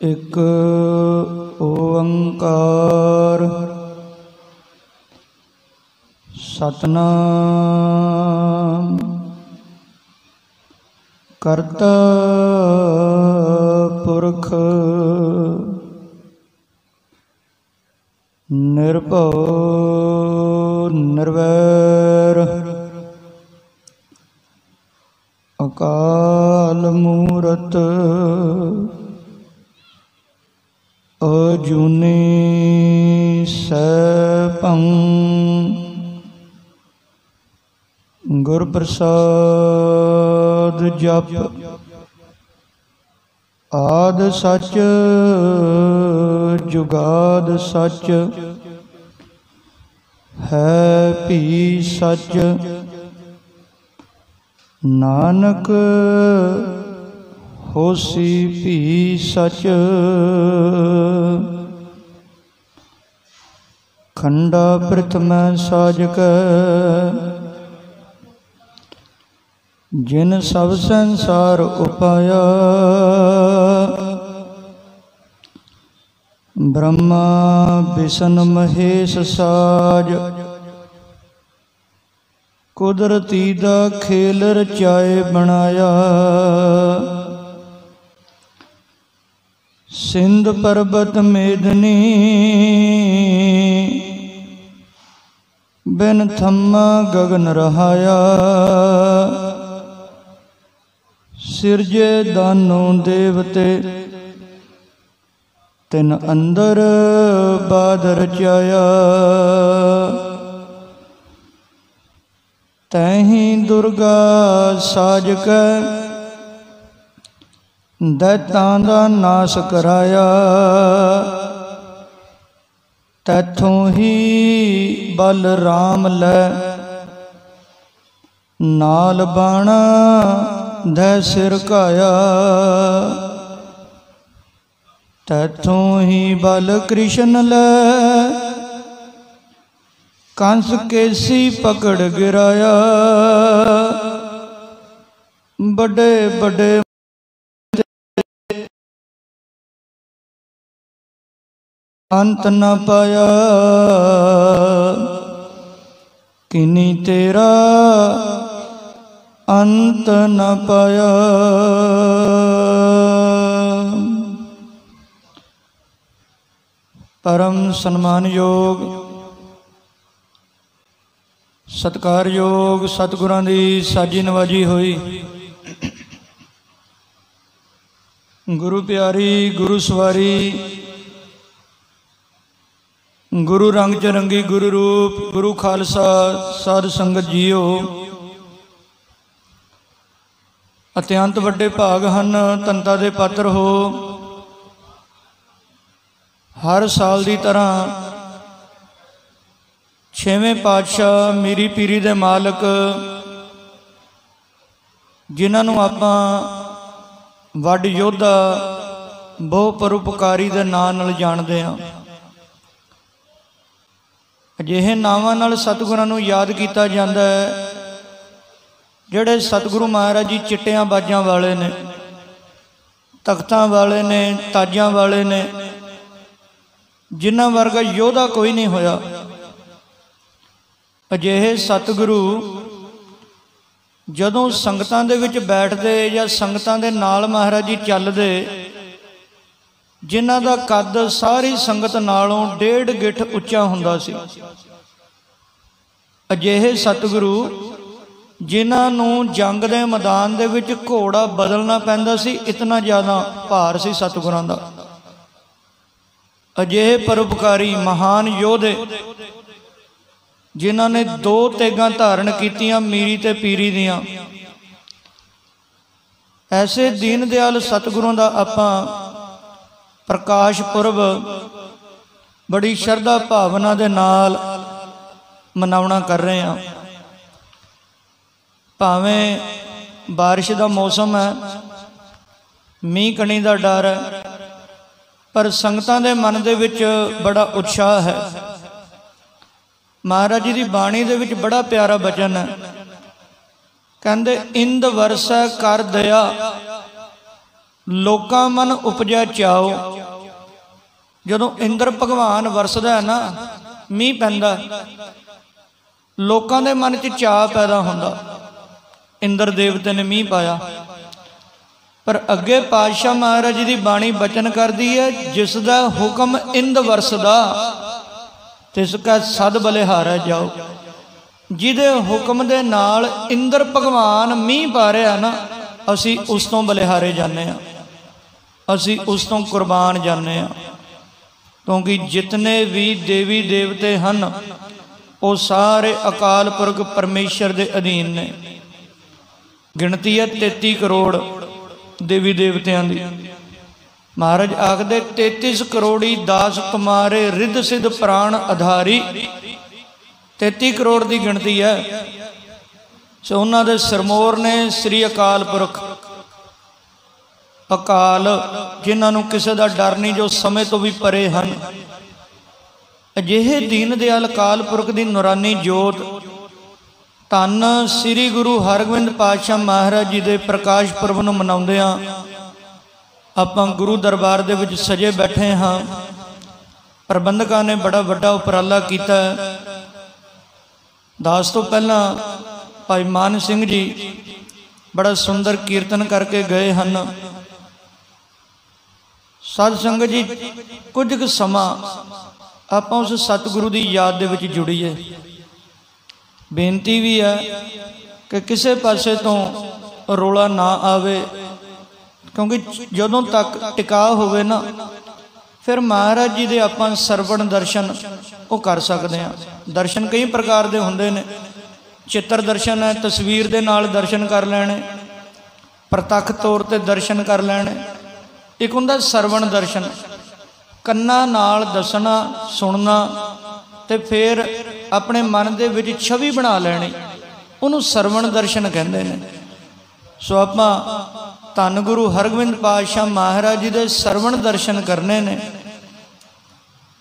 ਇੱਕ ਓੰਕਾਰ। ਸਤਨਾਮ। ਕਰਤਾ ਪੁਰਖ। ਨਿਰਭਉ ਨਿਰਵੈਰ। ਅਕਾਲ ਮੂਰਤ। ਅਜੁਨੇ ਸੈਭੰ। ਗੁਰ ਪ੍ਰਸਾਦ ਜਪ। ਆਦ ਸੱਚ ਜੁਗਾਦ ਸੱਚ। ਹੈ ਭੀ ਸੱਚ। ਨਾਨਕ ਹੋਸੀ ਭੀ ਸਚ। ਖੰਡਾ ਪ੍ਰਥਮੈ ਸਾਜਕ। ਜਿਨ ਸਭ ਸੰਸਾਰ ਉਪਾਇਆ। ਬ੍ਰਹਮਾ ਵਿਸ਼ਨ ਮਹੇਸ਼ ਸਾਜ। ਕੁਦਰਤੀ ਦਾ ਖੇਲ ਰਚਾਏ ਬਣਾਇਆ। ਸਿੰਧ ਪਰਬਤ ਮੇਦਨੀ ਬਿਨ ਥੰਮਾ ਗਗਨ ਰਹਾਇਆ। ਸਿਰਜੇ ਦਾਨੋਂ ਦੇਵਤੇ, ਤਿਨ ਅੰਦਰ ਬਾਦ ਰਚਾਇਆ। ਤਹੀਂ ਦੁਰਗਾ ਸਾਜਕ ਦੈਤਾਂ ਦਾ ਨਾਸ ਕਰਾਇਆ। ਤੈਥੋਂ ਹੀ ਬਲ ਰਾਮ ਲੈ। ਨਾਲ ਬਾਣਾ ਧੈ ਸਿਰ ਕਾਇਆ ਤੈਥੋਂ ਹੀ ਬਲ ਕ੍ਰਿਸ਼ਨ ਲੈ। ਕੰਸ ਕੇਸੀ ਪਕੜ ਗਿਰਾਇਆ। ਵੱਡੇ ਵੱਡੇ ਅੰਤ ਨ ਪਾਇਆ। ਕਿਨੀ ਤੇਰਾ ਅੰਤ ਨ ਪਾਇਆ। ਪਰਮ ਸਨਮਾਨਯੋਗ, ਸਤਕਾਰਯੋਗ ਸਤਿਗੁਰਾਂ ਦੀ ਸਾਜੀ ਨਵਾਜੀ ਹੋਈ। ਗੁਰੂ ਪਿਆਰੀ, ਗੁਰੂ ਸਵਾਰੀ ਗੁਰੂ ਰੰਗ ਚਰੰਗੀ ਗੁਰੂ ਰੂਪ, ਗੁਰੂ ਖਾਲਸਾ, ਸਾਧ ਸੰਗਤ ਜੀਓ। ਅਤਿਅੰਤ ਵੱਡੇ ਭਾਗ ਹਨ, ਤੰਤਾ ਦੇ ਪਾਤਰ ਹੋ। ਹਰ ਸਾਲ ਦੀ ਤਰ੍ਹਾਂ ਛੇਵੇਂ ਪਾਤਸ਼ਾਹ ਮੀਰੀ ਪੀਰੀ ਦੇ ਮਾਲਕ, ਜਿਨ੍ਹਾਂ ਨੂੰ ਆਪਾਂ ਵੱਡ ਯੋਧਾ ਬਹੁ ਪਰਉਪਕਾਰੀ ਦੇ ਨਾਂ ਨਾਲ ਜਾਣਦੇ ਹਾਂ। ਅਜਿਹੇ ਨਾਵਾਂ ਨਾਲ ਸਤਿਗੁਰਾਂ ਨੂੰ ਯਾਦ ਕੀਤਾ ਜਾਂਦਾ ਹੈ, ਜਿਹੜੇ ਸਤਿਗੁਰੂ ਮਹਾਰਾਜ ਜੀ ਚਿੱਟਿਆਂ ਬਾਜਾਂ ਵਾਲੇ ਨੇ, ਤਖਤਾਂ ਵਾਲੇ ਨੇ, ਤਾਜਾਂ ਵਾਲੇ ਨੇ, ਜਿਨ੍ਹਾਂ ਵਰਗਾ ਯੋਧਾ ਕੋਈ ਨਹੀਂ ਹੋਇਆ। ਅਜਿਹੇ ਸਤਿਗੁਰੂ ਜਦੋਂ ਸੰਗਤਾਂ ਦੇ ਵਿੱਚ ਬੈਠਦੇ ਜਾਂ ਸੰਗਤਾਂ ਦੇ ਨਾਲ ਮਹਾਰਾਜ ਜੀ ਚੱਲਦੇ ਜਿਨ੍ਹਾਂ ਦਾ ਕੱਦ ਸਾਰੀ ਸੰਗਤ ਨਾਲੋਂ ਡੇਢ ਗਿੱਠ ਉੱਚਾ ਹੁੰਦਾ ਸੀ। ਅਜਿਹੇ ਸਤਿਗੁਰੂ ਜਿਨ੍ਹਾਂ ਨੂੰ ਜੰਗ ਦੇ ਮੈਦਾਨ ਦੇ ਵਿੱਚ ਘੋੜਾ ਬਦਲਣਾ ਪੈਂਦਾ ਸੀ, ਇਤਨਾ ਜ਼ਿਆਦਾ ਭਾਰ ਸੀ ਸਤਿਗੁਰਾਂ ਦਾ। ਅਜਿਹੇ ਪਰਉਪਕਾਰੀ ਮਹਾਨ ਯੋਧੇ ਜਿਨ੍ਹਾਂ ਨੇ ਦੋ ਤੇਗਾਂ ਧਾਰਨ ਕੀਤੀਆਂ ਮੀਰੀ ਤੇ ਪੀਰੀ ਦੀਆਂ। ਐਸੇ ਦੀਨ ਦਿਆਲ ਸਤਿਗੁਰਾਂ ਦਾ ਆਪਾਂ ਪ੍ਰਕਾਸ਼ ਪੁਰਬ ਬੜੀ ਸ਼ਰਧਾ ਭਾਵਨਾ ਦੇ ਨਾਲ ਮਨਾਉਣਾ ਕਰ ਰਹੇ ਹਾਂ ਭਾਵੇਂ بارش ਦਾ ਮੌਸਮ ਹੈ ਮੀਂਹ ਕਣੀ ਦਾ ਡਰ ਹੈ ਪਰ ਸੰਗਤਾਂ ਦੇ ਮਨ ਦੇ ਵਿੱਚ ਬੜਾ ਉਤਸ਼ਾਹ ਹੈ ਮਹਾਰਾਜ ਜੀ ਦੀ ਬਾਣੀ ਦੇ ਵਿੱਚ ਬੜਾ ਪਿਆਰਾ ਬਚਨ ਹੈ ਕਹਿੰਦੇ ਇੰਦ ਵਰਸੈ ਕਰ ਦਇਆ ਲੋਕਾਂ ਮਨ ਉਪਜੈ ਚਾਓ। ਜਦੋਂ ਇੰਦਰ ਭਗਵਾਨ ਵਰਸਦਾ ਹੈ ਨਾ, ਮੀਂਹ ਪੈਂਦਾ, ਲੋਕਾਂ ਦੇ ਮਨ 'ਚ ਚਾਹ ਪੈਦਾ ਹੁੰਦਾ। ਇੰਦਰ ਦੇਵਤੇ ਨੇ ਮੀਂਹ ਪਾਇਆ। ਪਰ ਅੱਗੇ ਪਾਤਸ਼ਾਹ ਮਹਾਰਾਜ ਜੀ ਦੀ ਬਾਣੀ ਬਚਨ ਕਰਦੀ ਹੈ, ਜਿਸ ਦਾ ਹੁਕਮ ਇੰਦ ਵਰਸਦਾ, ਤਿਸ ਕਾ ਸਦ ਬਲਿਹਾਰਾ ਜਾਓ। ਜਿਹਦੇ ਹੁਕਮ ਦੇ ਨਾਲ ਇੰਦਰ ਭਗਵਾਨ ਮੀਂਹ ਪਾ ਰਿਹਾ ਨਾ, ਅਸੀਂ ਉਸ ਤੋਂ ਬਲਿਹਾਰੇ ਜਾਂਦੇ ਆ ਅਸੀਂ ਉਸ ਤੋਂ ਕੁਰਬਾਨ ਜਾਂਦੇ ਆ ਕਿਉਂਕਿ ਜਿਤਨੇ ਵੀ ਦੇਵੀ ਦੇਵਤੇ ਹਨ, ਉਹ ਸਾਰੇ ਅਕਾਲ ਪੁਰਖ ਪਰਮੇਸ਼ਰ ਦੇ ਅਧੀਨ ਨੇ। ਗਿਣਤੀ ਹੈ 33 ਕਰੋੜ ਦੇਵੀ ਦੇਵਤਿਆਂ ਦੀ। ਮਹਾਰਾਜ ਆਖਦੇ 33 ਕਰੋੜੀ ਦਾਸ ਤੁਮਾਰੇ ਰਿੱਧ ਸਿੱਧ ਪ੍ਰਾਣ ਆਧਾਰੀ। 33 ਕਰੋੜ ਦੀ ਗਿਣਤੀ ਹੈ। ਸੋ ਉਹਨਾਂ ਦੇ ਸਰਮੋਰ ਨੇ ਸ੍ਰੀ ਅਕਾਲ ਪੁਰਖ ਅਕਾਲ, ਜਿਨ੍ਹਾਂ ਨੂੰ ਕਿਸੇ ਦਾ ਡਰ ਨਹੀਂ, ਜੋ ਸਮੇਂ ਤੋਂ ਵੀ ਪਰੇ ਹਨ। ਅਜਿਹੇ ਦੀਨ ਦਿਆਲ ਅਕਾਲ ਪੁਰਖ ਦੀ ਨੂਰਾਨੀ ਜੋਤ, ਧੰਨ ਸ੍ਰੀ ਗੁਰੂ ਹਰਗੋਬਿੰਦ ਪਾਤਸ਼ਾਹ ਮਹਾਰਾਜ ਜੀ ਦੇ ਪ੍ਰਕਾਸ਼ ਪੁਰਬ ਨੂੰ ਮਨਾਉਂਦੇ ਆ ਆਪਾਂ ਗੁਰੂ ਦਰਬਾਰ ਦੇ ਵਿੱਚ ਸਜੇ ਬੈਠੇ ਹਾਂ। ਪ੍ਰਬੰਧਕਾਂ ਨੇ ਬੜਾ ਵੱਡਾ ਉਪਰਾਲਾ ਕੀਤਾ। ਦਾਸ ਤੋਂ ਪਹਿਲਾਂ ਭਾਈ ਮਾਨ ਸਿੰਘ ਜੀ ਬੜਾ ਸੁੰਦਰ ਕੀਰਤਨ ਕਰਕੇ ਗਏ ਹਨ। ਸਾਧ ਸੰਗਤ ਜੀ, ਕੁਝ ਕੁ ਸਮਾਂ ਆਪਾਂ ਉਸ ਸਤਿਗੁਰੂ ਦੀ ਯਾਦ ਦੇ ਵਿੱਚ ਜੁੜੀਏ। ਬੇਨਤੀ ਵੀ ਹੈ ਕਿ ਕਿਸੇ ਪਾਸੇ ਤੋਂ ਰੋਲਾ ਨਾ ਆਵੇ, ਕਿਉਂਕਿ ਜਦੋਂ ਤੱਕ ਟਿਕਾ ਹੋਵੇ ਨਾ, ਫਿਰ ਮਹਾਰਾਜ ਜੀ ਦੇ ਆਪਾਂ ਸਰਵਣ ਦਰਸ਼ਨ ਉਹ ਕਰ ਸਕਦੇ ਆ ਦਰਸ਼ਨ ਕਈ ਪ੍ਰਕਾਰ ਦੇ ਹੁੰਦੇ ਨੇ। ਚਿੱਤਰ ਦਰਸ਼ਨ ਹੈ, ਤਸਵੀਰ ਦੇ ਨਾਲ ਦਰਸ਼ਨ ਕਰ ਲੈਣੇ, ਪ੍ਰਤੱਖ ਤੌਰ ਤੇ ਦਰਸ਼ਨ ਕਰ ਲੈਣੇ ਇੱਕ ਹੁੰਦਾ ਸਰਵਣ ਦਰਸ਼ਨ। ਕੰਨਾਂ ਨਾਲ ਦੱਸਣਾ, ਸੁਣਨਾ ਤੇ ਫਿਰ ਆਪਣੇ ਮਨ ਦੇ ਵਿੱਚ ਛਵੀ ਬਣਾ ਲੈਣੀ। ਉਹਨੂੰ ਸਰਵਣ ਦਰਸ਼ਨ ਕਹਿੰਦੇ ਨੇ। ਸੋ ਆਪਾਂ ਧੰਨ ਗੁਰੂ ਹਰਗੋਬਿੰਦ ਪਾਤਸ਼ਾਹ ਮਹਾਰਾਜ ਜੀ ਦੇ ਸਰਵਣ ਦਰਸ਼ਨ ਕਰਨੇ ਨੇ।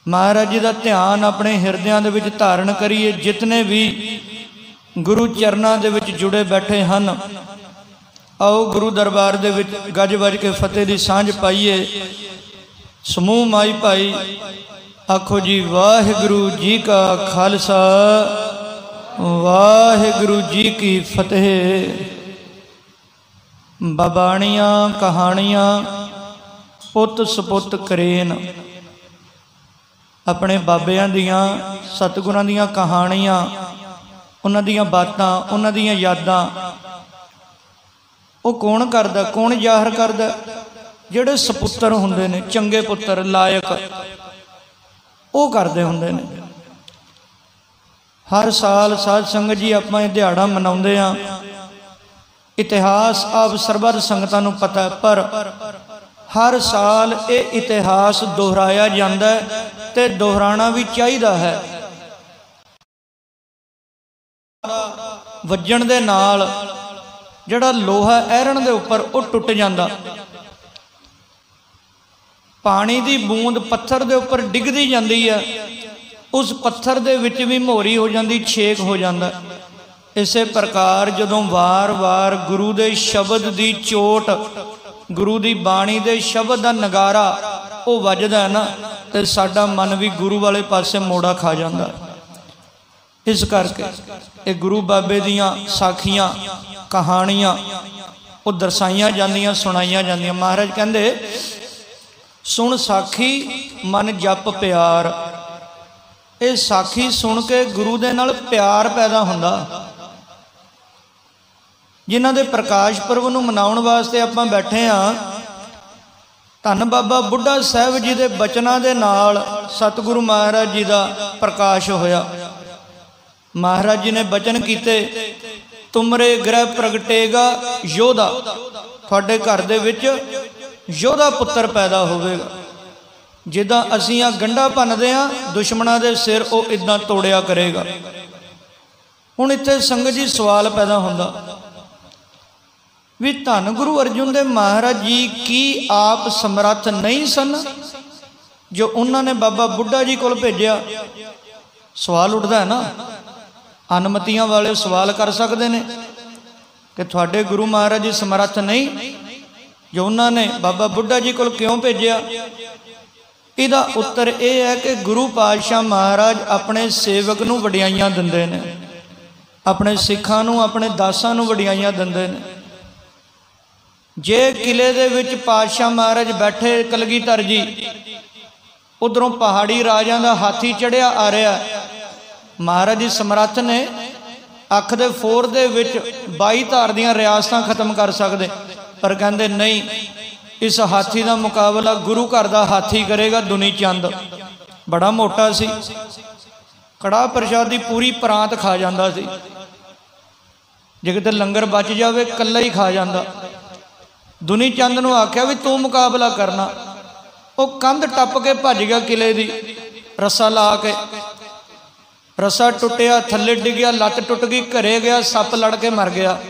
ਮਹਾਰਾਜ ਜੀ ਦਾ ਧਿਆਨ ਆਪਣੇ ਹਿਰਦਿਆਂ ਦੇ ਵਿੱਚ ਧਾਰਨ ਕਰੀਏ। ਜਿਤਨੇ ਵੀ ਗੁਰੂ ਚਰਨਾਂ ਦੇ ਵਿੱਚ ਜੁੜੇ ਬੈਠੇ ਹਨ ਆਓ ਗੁਰੂ ਦਰਬਾਰ ਦੇ ਵਿੱਚ ਗੱਜ ਵੱਜ ਕੇ ਫਤਿਹ ਦੀ ਸਾਂਝ ਪਾਈਏ। ਸਮੂਹ ਮਾਈ ਭਾਈ, ਆਖੋ ਜੀ, ਵਾਹਿਗੁਰੂ ਜੀ ਕਾ ਖਾਲਸਾ, ਵਾਹਿਗੁਰੂ ਜੀ ਕੀ ਫਤਿਹ। ਬਬਾਣੀਆਂ, ਕਹਾਣੀਆਂ, ਪੁੱਤ ਸੁਪੁੱਤ ਕਰੇਨ। ਆਪਣੇ ਬਾਬਿਆਂ ਦੀਆਂ, ਸਤਿਗੁਰਾਂ ਦੀਆਂ ਕਹਾਣੀਆਂ, ਉਹਨਾਂ ਦੀਆਂ ਬਾਤਾਂ, ਉਹਨਾਂ ਦੀਆਂ ਯਾਦਾਂ ਉਹ ਕੌਣ ਕਰਦਾ, ਕੌਣ ਜ਼ਾਹਰ ਕਰਦਾ? ਜਿਹੜੇ ਸੁਪੁੱਤਰ ਹੁੰਦੇ ਨੇ, ਚੰਗੇ ਪੁੱਤਰ, ਲਾਇਕ, ਉਹ ਕਰਦੇ ਹੁੰਦੇ ਨੇ। ਹਰ ਸਾਲ ਸਾਧ ਸੰਗਤ ਜੀ, ਆਪਾਂ ਇਹ ਦਿਹਾੜਾ ਮਨਾਉਂਦੇ ਆ ਇਤਿਹਾਸ ਆਪ ਸਰਬੱਤ ਸੰਗਤਾਂ ਨੂੰ ਪਤਾ ਪਰ ਹਰ ਸਾਲ ਇਹ ਇਤਿਹਾਸ ਦੁਹਰਾਇਆ ਜਾਂਦਾ ਤੇ ਦੁਹਰਾਣਾ ਵੀ ਚਾਹੀਦਾ ਹੈ। ਵੱਜਣ ਦੇ ਨਾਲ ਜਿਹੜਾ ਲੋਹਾ ਐਰਣ ਦੇ ਉੱਪਰ ਉਹ ਟੁੱਟ ਜਾਂਦਾ। ਪਾਣੀ ਦੀ ਬੂੰਦ ਪੱਥਰ ਦੇ ਉੱਪਰ ਡਿੱਗਦੀ ਜਾਂਦੀ ਹੈ ਉਸ ਪੱਥਰ ਦੇ ਵਿੱਚ ਵੀ ਮੋਰੀ ਹੋ ਜਾਂਦੀ, ਛੇਕ ਹੋ ਜਾਂਦਾ। ਇਸੇ ਪ੍ਰਕਾਰ ਜਦੋਂ ਵਾਰ-ਵਾਰ ਗੁਰੂ ਦੇ ਸ਼ਬਦ ਦੀ ਚੋਟ, ਗੁਰੂ ਦੀ ਬਾਣੀ ਦੇ ਸ਼ਬਦ ਦਾ ਨਗਾਰਾ ਉਹ ਵੱਜਦਾ ਨਾ, ਤੇ ਸਾਡਾ ਮਨ ਵੀ ਗੁਰੂ ਵਾਲੇ ਪਾਸੇ ਮੋੜਾ ਖਾ ਜਾਂਦਾ। ਇਸ ਕਰਕੇ ਇਹ ਗੁਰੂ ਬਾਬੇ ਦੀਆਂ ਸਾਖੀਆਂ ਕਹਾਣੀਆਂ, ਉਹ ਦਰਸਾਈਆਂ ਜਾਂਦੀਆਂ, ਸੁਣਾਈਆਂ ਜਾਂਦੀਆਂ। ਮਹਾਰਾਜ ਕਹਿੰਦੇ, ਸੁਣ ਸਾਖੀ, ਮਨ ਜਪ ਪਿਆਰ। ਇਹ ਸਾਖੀ ਸੁਣ ਕੇ ਗੁਰੂ ਦੇ ਨਾਲ ਪਿਆਰ ਪੈਦਾ ਹੁੰਦਾ। ਜਿਨ੍ਹਾਂ ਦੇ ਪ੍ਰਕਾਸ਼ ਪੁਰਬ ਨੂੰ ਮਨਾਉਣ ਵਾਸਤੇ ਆਪਾਂ ਬੈਠੇ ਆ, ਧੰਨ ਬਾਬਾ ਬੁੱਢਾ ਸਾਹਿਬ ਜੀ ਦੇ ਬਚਨਾਂ ਦੇ ਨਾਲ ਸਤਿਗੁਰੂ ਮਹਾਰਾਜ ਜੀ ਦਾ ਪ੍ਰਕਾਸ਼ ਹੋਇਆ। ਮਹਾਰਾਜ ਜੀ ਨੇ ਬਚਨ ਕੀਤੇ। ਤੁਮਰੇ ਗ੍ਰਹਿ ਪ੍ਰਗਟੇਗਾ ਯੋਧਾ। ਤੁਹਾਡੇ ਘਰ ਦੇ ਵਿੱਚ ਯੋਧਾ ਪੁੱਤਰ ਪੈਦਾ ਹੋਵੇਗਾ। ਜਿੱਦਾਂ ਅਸੀਂ ਆ ਗੰਡਾ ਭੰਨਦੇ ਆ, ਦੁਸ਼ਮਣਾਂ ਦੇ ਸਿਰ ਉਹ ਇਦਾਂ ਤੋੜਿਆ ਕਰੇਗਾ। ਹੁਣ ਇੱਥੇ ਸੰਗਤ ਜੀ ਸਵਾਲ ਪੈਦਾ ਹੁੰਦਾ। ਵੀ ਧੰਨ ਗੁਰੂ ਅਰਜੁਨ ਦੇ ਮਹਾਰਾਜ ਜੀ ਕੀ ਆਪ ਸਮਰੱਥ ਨਹੀਂ ਸਨ? ਜੋ ਉਹਨਾਂ ਨੇ ਬਾਬਾ ਬੁੱਢਾ ਜੀ ਕੋਲ ਭੇਜਿਆ। ਸਵਾਲ ਉੱਠਦਾ ਹੈ ਨਾ। ਅਨਮਤੀਆਂ ਵਾਲੇ ਸਵਾਲ ਕਰ ਸਕਦੇ ਨੇ ਕਿ ਤੁਹਾਡੇ ਗੁਰੂ ਮਹਾਰਾਜ ਜੀ ਸਮਰੱਥ ਨਹੀਂ, ਜੋ ਉਹਨਾਂ ਨੇ ਬਾਬਾ ਬੁੱਢਾ ਜੀ ਕੋਲ ਕਿਉਂ ਭੇਜਿਆ? ਇਹਦਾ ਉੱਤਰ ਇਹ ਹੈ ਕਿ ਗੁਰੂ ਪਾਤਸ਼ਾਹ ਮਹਾਰਾਜ ਆਪਣੇ ਸੇਵਕ ਨੂੰ ਵਡਿਆਈਆਂ ਦਿੰਦੇ ਨੇ, ਆਪਣੇ ਸਿੱਖਾਂ ਨੂੰ, ਆਪਣੇ ਦਾਸਾਂ ਨੂੰ ਵਡਿਆਈਆਂ ਦਿੰਦੇ ਨੇ। ਜੇ ਕਿਲੇ ਦੇ ਵਿੱਚ ਪਾਤਸ਼ਾਹ ਮਹਾਰਾਜ ਬੈਠੇ, ਕਲਗੀਧਰ ਜੀ, ਉਧਰੋਂ ਪਹਾੜੀ ਰਾਜਾਂ ਦਾ ਹਾਥੀ ਚੜਿਆ ਆ ਰਿਹਾ ਮਹਾਰਾਜ ਜੀ ਸਮਰੱਥ ਨੇ ਅੱਖ ਦੇ ਫੋਰ ਦੇ ਵਿੱਚ 22 ਧਾਰ ਦੀਆਂ ਰਿਆਸਤਾਂ ਖਤਮ ਕਰ ਸਕਦੇ। ਪਰ ਕਹਿੰਦੇ ਨਹੀਂ, ਇਸ ਹਾਥੀ ਦਾ ਮੁਕਾਬਲਾ ਗੁਰੂ ਘਰ ਦਾ ਹਾਥੀ ਕਰੇਗਾ ਦੁਨੀ ਚੰਦ। ਬੜਾ ਮੋਟਾ ਸੀ। ਕੜਾ ਪ੍ਰਸ਼ਾਦ ਦੀ ਪੂਰੀ ਪ੍ਰਾਂਤ ਖਾ ਜਾਂਦਾ ਸੀ। ਜੇ ਕਿਤੇ ਲੰਗਰ ਬਚ ਜਾਵੇ, ਇਕੱਲਾ ਹੀ ਖਾ ਜਾਂਦਾ। ਦੁਨੀ ਚੰਦ ਨੂੰ ਆਖਿਆ ਵੀ ਤੂੰ ਮੁਕਾਬਲਾ ਕਰਨਾ। ਉਹ ਕੰਧ ਟੱਪ ਕੇ ਭੱਜ ਗਿਆ ਕਿਲੇ ਦੀ। ਰੱਸਾ ਲਾ ਕੇ ਰੱਸਾ ਟੁੱਟਿਆ, ਥੱਲੇ ਡਿੱਗਿਆ ਲੱਤ ਟੁੱਟ ਗਈ, ਘਰੇ ਗਿਆ, ਸੱਪ ਲੜ ਕੇ ਮਰ ਗਿਆ।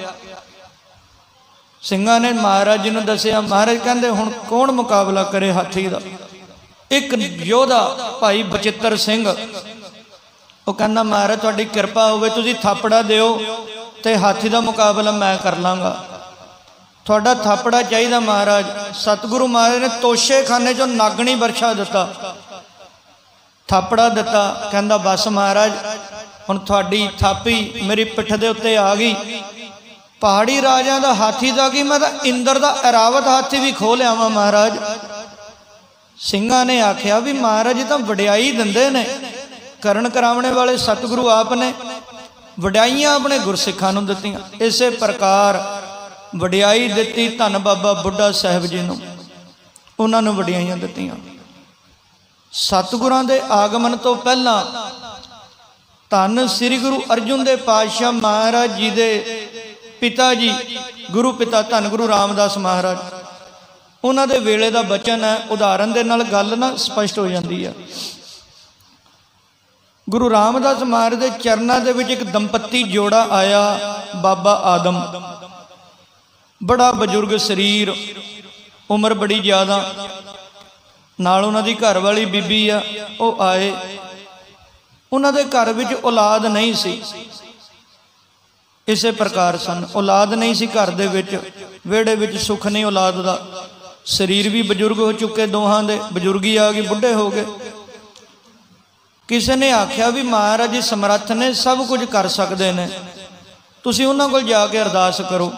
ਸਿੰਘਾਂ ਨੇ ਮਹਾਰਾਜ ਜੀ ਨੂੰ ਦੱਸਿਆ, ਮਹਾਰਾਜ ਕਹਿੰਦੇ, ਹੁਣ ਕੌਣ ਮੁਕਾਬਲਾ ਕਰੇ ਹਾਥੀ ਦਾ? ਇੱਕ ਯੋਧਾ, ਭਾਈ ਬਚਿੱਤਰ ਸਿੰਘ। ਉਹ ਕਹਿੰਦਾ, ਮਹਾਰਾਜ, ਤੁਹਾਡੀ ਕਿਰਪਾ ਹੋਵੇ, ਤੁਸੀਂ ਥਾਪੜਾ ਦਿਓ ਤੇ ਹਾਥੀ ਦਾ ਮੁਕਾਬਲਾ ਮੈਂ ਕਰ ਲਾਂਗਾ। ਤੁਹਾਡਾ ਥਾਪੜਾ ਚਾਹੀਦਾ, ਮਹਾਰਾਜ। ਸਤਿਗੁਰੂ ਮਹਾਰਾਜ ਨੇ ਤੋਸ਼ੇ ਖਾਨੇ ਚੋਂ ਨਾਗਣੀ ਵਰਸ਼ਾ ਦਿੱਤਾ। ਥਾਪੜਾ ਦਿੱਤਾ, ਕਹਿੰਦਾ, ਬਸ ਮਹਾਰਾਜ, ਹੁਣ ਤੁਹਾਡੀ ਥਾਪੀ ਮੇਰੀ ਪਿੱਠ ਦੇ ਉੱਤੇ ਆ ਗਈ। ਪਹਾੜੀ ਰਾਜਿਆਂ ਦਾ ਹਾਥੀ ਦਾ ਕੀ? ਮੈਂ ਤਾਂ ਇੰਦਰ ਦਾ ਇਰਾਵਤ ਹਾਥੀ ਵੀ ਖੋ ਲਿਆਵਾਂ ਮਹਾਰਾਜ। ਸਿੰਘਾਂ ਨੇ ਆਖਿਆ ਵੀ ਮਹਾਰਾਜ ਤਾਂ ਵਡਿਆਈ ਦਿੰਦੇ ਨੇ। ਕਰਨ ਕਰਾਵਣੇ ਵਾਲੇ ਸਤਿਗੁਰੂ ਆਪ ਨੇ ਵਡਿਆਈਆਂ ਆਪਣੇ ਗੁਰਸਿੱਖਾਂ ਨੂੰ ਦਿੱਤੀਆਂ। ਇਸੇ ਪ੍ਰਕਾਰ ਵਡਿਆਈ ਦਿੱਤੀ ਧੰਨ ਬਾਬਾ ਬੁੱਢਾ ਸਾਹਿਬ ਜੀ ਨੂੰ। ਉਹਨਾਂ ਨੂੰ ਵਡਿਆਈਆਂ ਦਿੱਤੀਆਂ। ਸਤਿਗੁਰਾਂ ਦੇ ਆਗਮਨ ਤੋਂ ਪਹਿਲਾਂ ਧੰਨ ਸ੍ਰੀ ਗੁਰੂ ਅਰਜੁਨ ਦੇ ਪਾਤਸ਼ਾਹ ਮਹਾਰਾਜ ਜੀ ਦੇ ਪਿਤਾ ਜੀ, ਗੁਰੂ ਪਿਤਾ ਧੰਨ ਗੁਰੂ ਰਾਮਦਾਸ ਮਹਾਰਾਜ। ਉਹਨਾਂ ਦੇ ਵੇਲੇ ਦਾ ਬਚਨ ਹੈ, ਉਦਾਹਰਨ ਦੇ ਨਾਲ ਗੱਲ ਨਾ ਸਪਸ਼ਟ ਹੋ ਜਾਂਦੀ ਹੈ ਗੁਰੂ ਰਾਮਦਾਸ ਮਹਾਰਾਜ ਦੇ ਚਰਨਾਂ ਦੇ ਵਿੱਚ ਇੱਕ ਦੰਪਤੀ ਜੋੜਾ ਆਇਆ, ਬਾਬਾ ਆਦਮ। ਬੜਾ ਬਜ਼ੁਰਗ ਸਰੀਰ, ਉਮਰ ਬੜੀ ਜ਼ਿਆਦਾ। ਨਾਲ ਉਹਨਾਂ ਦੀ ਘਰ ਵਾਲੀ ਬੀਬੀ ਆ, ਉਹ ਆਏ। ਉਹਨਾਂ ਦੇ ਘਰ ਵਿੱਚ ਔਲਾਦ ਨਹੀਂ ਸੀ। ਇਸੇ ਪ੍ਰਕਾਰ ਸਨ। ਔਲਾਦ ਨਹੀਂ ਸੀ ਘਰ ਦੇ ਵਿੱਚ। ਵਿਹੜੇ ਵਿੱਚ ਸੁੱਖ ਨਹੀਂ ਔਲਾਦ ਦਾ। ਸਰੀਰ ਵੀ ਬਜ਼ੁਰਗ ਹੋ ਚੁੱਕੇ ਦੋਹਾਂ ਦੇ। ਬਜ਼ੁਰਗੀ ਆ ਗਈ, ਬੁੱਢੇ ਹੋ ਗਏ। ਕਿਸੇ ਨੇ ਆਖਿਆ ਵੀ ਮਹਾਰਾਜ ਜੀ, ਸਮਰੱਥ ਨੇ, ਸਭ ਕੁਝ ਕਰ ਸਕਦੇ ਨੇ। ਤੁਸੀਂ ਉਹਨਾਂ ਕੋਲ ਜਾ ਕੇ ਅਰਦਾਸ ਕਰੋ।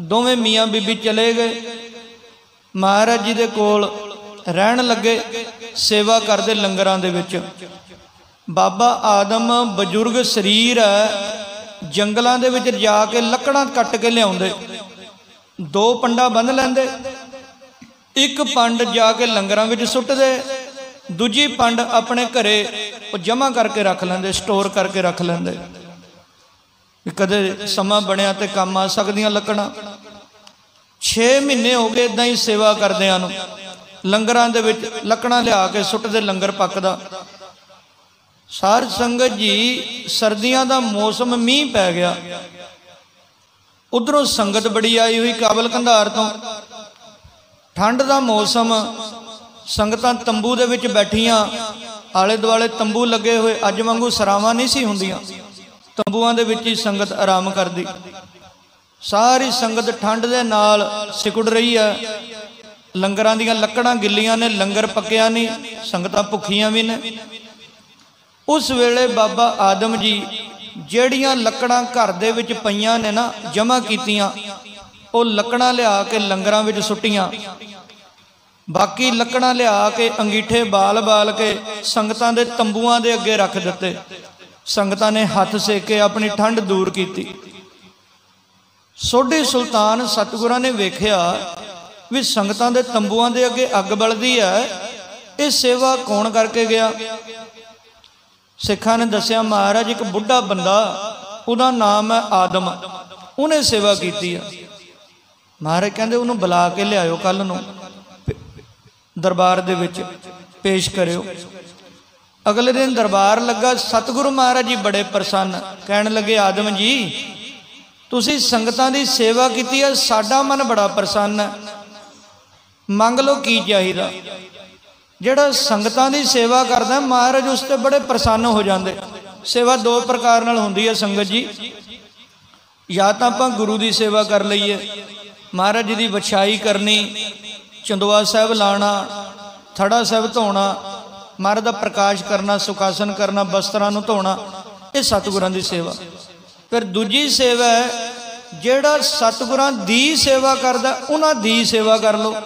ਦੋਵੇਂ ਮੀਆਂ ਬੀਬੀ ਚਲੇ ਗਏ। ਮਹਾਰਾਜ ਜੀ ਦੇ ਕੋਲ ਰਹਿਣ ਲੱਗੇ, ਸੇਵਾ ਕਰਦੇ ਲੰਗਰਾਂ ਦੇ ਵਿੱਚ। ਬਾਬਾ ਆਦਮ ਬਜ਼ੁਰਗ ਸਰੀਰ ਹੈ, ਜੰਗਲਾਂ ਦੇ ਵਿੱਚ ਜਾ ਕੇ ਲੱਕੜਾਂ ਕੱਟ ਕੇ ਲਿਆਉਂਦੇ। ਦੋ ਪੰਡਾ ਬੰਨ ਲੈਂਦੇ। ਇੱਕ ਪੰਡ ਜਾ ਕੇ ਲੰਗਰਾਂ ਵਿੱਚ ਸੁੱਟਦੇ। ਦੂਜੀ ਪੰਡ ਆਪਣੇ ਘਰੇ ਉਹ ਜਮ੍ਹਾਂ ਕਰਕੇ ਰੱਖ ਲੈਂਦੇ, ਸਟੋਰ ਕਰਕੇ ਰੱਖ ਲੈਂਦੇ। ਕਦੇ ਸਮਾਂ ਬਣਿਆ ਤੇ ਕੰਮ ਆ ਸਕਦੀਆਂ ਲੱਕੜਾਂ। 6 ਮਹੀਨੇ ਹੋ ਗਏ ਇਦਾਂ ਹੀ ਸੇਵਾ ਕਰਦਿਆਂ ਨੂੰ। ਲੰਗਰਾਂ ਦੇ ਵਿੱਚ ਲੱਕੜਾਂ ਲਿਆ ਕੇ ਸੁੱਟਦੇ ਲੰਗਰ ਪੱਕਦਾ। ਸਾਰ ਸੰਗਤ ਜੀ, ਸਰਦੀਆਂ ਦਾ ਮੌਸਮ ਮੀਂਹ ਪੈ ਗਿਆ। ਉਧਰੋਂ ਸੰਗਤ ਬੜੀ ਆਈ ਹੋਈ ਕਾਬਲ ਕੰਧਾਰ ਤੋਂ। ਠੰਡ ਦਾ ਮੌਸਮ, ਸੰਗਤਾਂ ਤੰਬੂ ਦੇ ਵਿੱਚ ਬੈਠੀਆਂ। ਆਲੇ ਦੁਆਲੇ ਤੰਬੂ ਲੱਗੇ ਹੋਏ, ਅੱਜ ਵਾਂਗੂ ਸਰਾਵਾਂ ਨਹੀਂ ਸੀ ਹੁੰਦੀਆਂ। ਤੰਬੂਆਂ ਦੇ ਵਿੱਚ ਹੀ ਸੰਗਤ ਆਰਾਮ ਕਰਦੀ। ਸਾਰੀ ਸੰਗਤ ਠੰਡ ਦੇ ਨਾਲ ਸਿਕੜ ਰਹੀ ਹੈ। ਲੰਗਰਾਂ ਦੀਆਂ ਲੱਕੜਾਂ ਗਿੱਲੀਆਂ ਨੇ, ਲੰਗਰ ਪੱਕਿਆ ਨਹੀਂ, ਸੰਗਤਾਂ ਭੁੱਖੀਆਂ ਵੀ ਨੇ। ਉਸ ਵੇਲੇ ਬਾਬਾ ਆਦਮ ਜੀ ਜਿਹੜੀਆਂ ਲੱਕੜਾਂ ਘਰ ਦੇ ਵਿੱਚ ਪਈਆਂ ਨੇ ਨਾ, ਜਮ੍ਹਾਂ ਕੀਤੀਆਂ, ਉਹ ਲੱਕੜਾਂ ਲਿਆ ਕੇ ਲੰਗਰਾਂ ਵਿੱਚ ਸੁੱਟੀਆਂ। ਬਾਕੀ ਲੱਕੜਾਂ ਲਿਆ ਕੇ ਅੰਗੀਠੇ ਬਾਲ-ਬਾਲ ਕੇ ਸੰਗਤਾਂ ਦੇ ਤੰਬੂਆਂ ਦੇ ਅੱਗੇ ਰੱਖ ਦਿੱਤੇ। ਸੰਗਤਾਂ ਨੇ ਹੱਥ ਸੇਕ ਕੇ ਆਪਣੀ ਠੰਡ ਦੂਰ ਕੀਤੀ। ਸੋਢੀ ਸੁਲਤਾਨ ਸਤਗੁਰਾਂ ਨੇ ਵੇਖਿਆ ਵੀ ਸੰਗਤਾਂ ਦੇ ਤੰਬੂਆਂ ਦੇ ਅੱਗੇ ਅੱਗ ਬਲਦੀ ਹੈ। ਇਹ ਸੇਵਾ ਕੌਣ ਕਰਕੇ ਗਿਆ? ਸਿੱਖਾਂ ਨੇ ਦੱਸਿਆ, ਮਹਾਰਾਜ, ਇੱਕ ਬੁੱਢਾ ਬੰਦਾ, ਉਹਦਾ ਨਾਮ ਹੈ ਆਦਮ। ਉਹਨੇ ਸੇਵਾ ਕੀਤੀ ਆ। ਮਹਾਰਾਜ ਕਹਿੰਦੇ, ਉਹਨੂੰ ਬੁਲਾ ਕੇ ਲਿਆਇਓ ਕੱਲ ਨੂੰ। ਦਰਬਾਰ ਦੇ ਵਿੱਚ ਪੇਸ਼ ਕਰਿਓ। ਅਗਲੇ ਦਿਨ ਦਰਬਾਰ ਲੱਗਾ, ਸਤਿਗੁਰੂ ਮਹਾਰਾਜ ਜੀ ਬੜੇ ਪ੍ਰਸੰਨ। ਕਹਿਣ ਲੱਗੇ, ਆਦਮ ਜੀ, ਤੁਸੀਂ ਸੰਗਤਾਂ ਦੀ ਸੇਵਾ ਕੀਤੀ ਹੈ, ਸਾਡਾ ਮਨ ਬੜਾ ਪ੍ਰਸੰਨ ਹੈ। ਮੰਗ ਲਓ ਕੀ ਚਾਹੀਦਾ। ਜਿਹੜਾ ਸੰਗਤਾਂ ਦੀ ਸੇਵਾ ਕਰਦਾ, ਮਹਾਰਾਜ ਉਸ ਤੇ ਬੜੇ ਪ੍ਰਸੰਨ ਹੋ ਜਾਂਦੇ। ਸੇਵਾ ਦੋ ਪ੍ਰਕਾਰ ਨਾਲ ਹੁੰਦੀ ਹੈ ਸੰਗਤ ਜੀ। ਜਾਂ ਤਾਂ ਆਪਾਂ ਗੁਰੂ ਦੀ ਸੇਵਾ ਕਰ ਲਈਏ, ਮਹਾਰਾਜ ਜੀ ਦੀ ਵਿਛਾਈ ਕਰਨੀ ਚੰਦਵਾ ਸਾਹਿਬ ਲਾਣਾ, ਥੜਾ ਸਾਹਿਬ ਧੋਣਾ, ਮਹਾਰਾਜ ਦਾ ਪ੍ਰਕਾਸ਼ ਕਰਨਾ, ਸੁਖਾਸਨ ਕਰਨਾ, ਬਸਤਰਾਂ ਨੂੰ ਧੋਣਾ, ਇਹ ਸਤਿਗੁਰਾਂ ਦੀ ਸੇਵਾ। ਫਿਰ ਦੂਜੀ ਸੇਵਾ ਹੈ, ਜਿਹੜਾ ਸਤਿਗੁਰਾਂ ਦੀ ਸੇਵਾ ਕਰਦਾ, ਉਹਨਾਂ ਦੀ ਸੇਵਾ ਕਰ ਲਓ।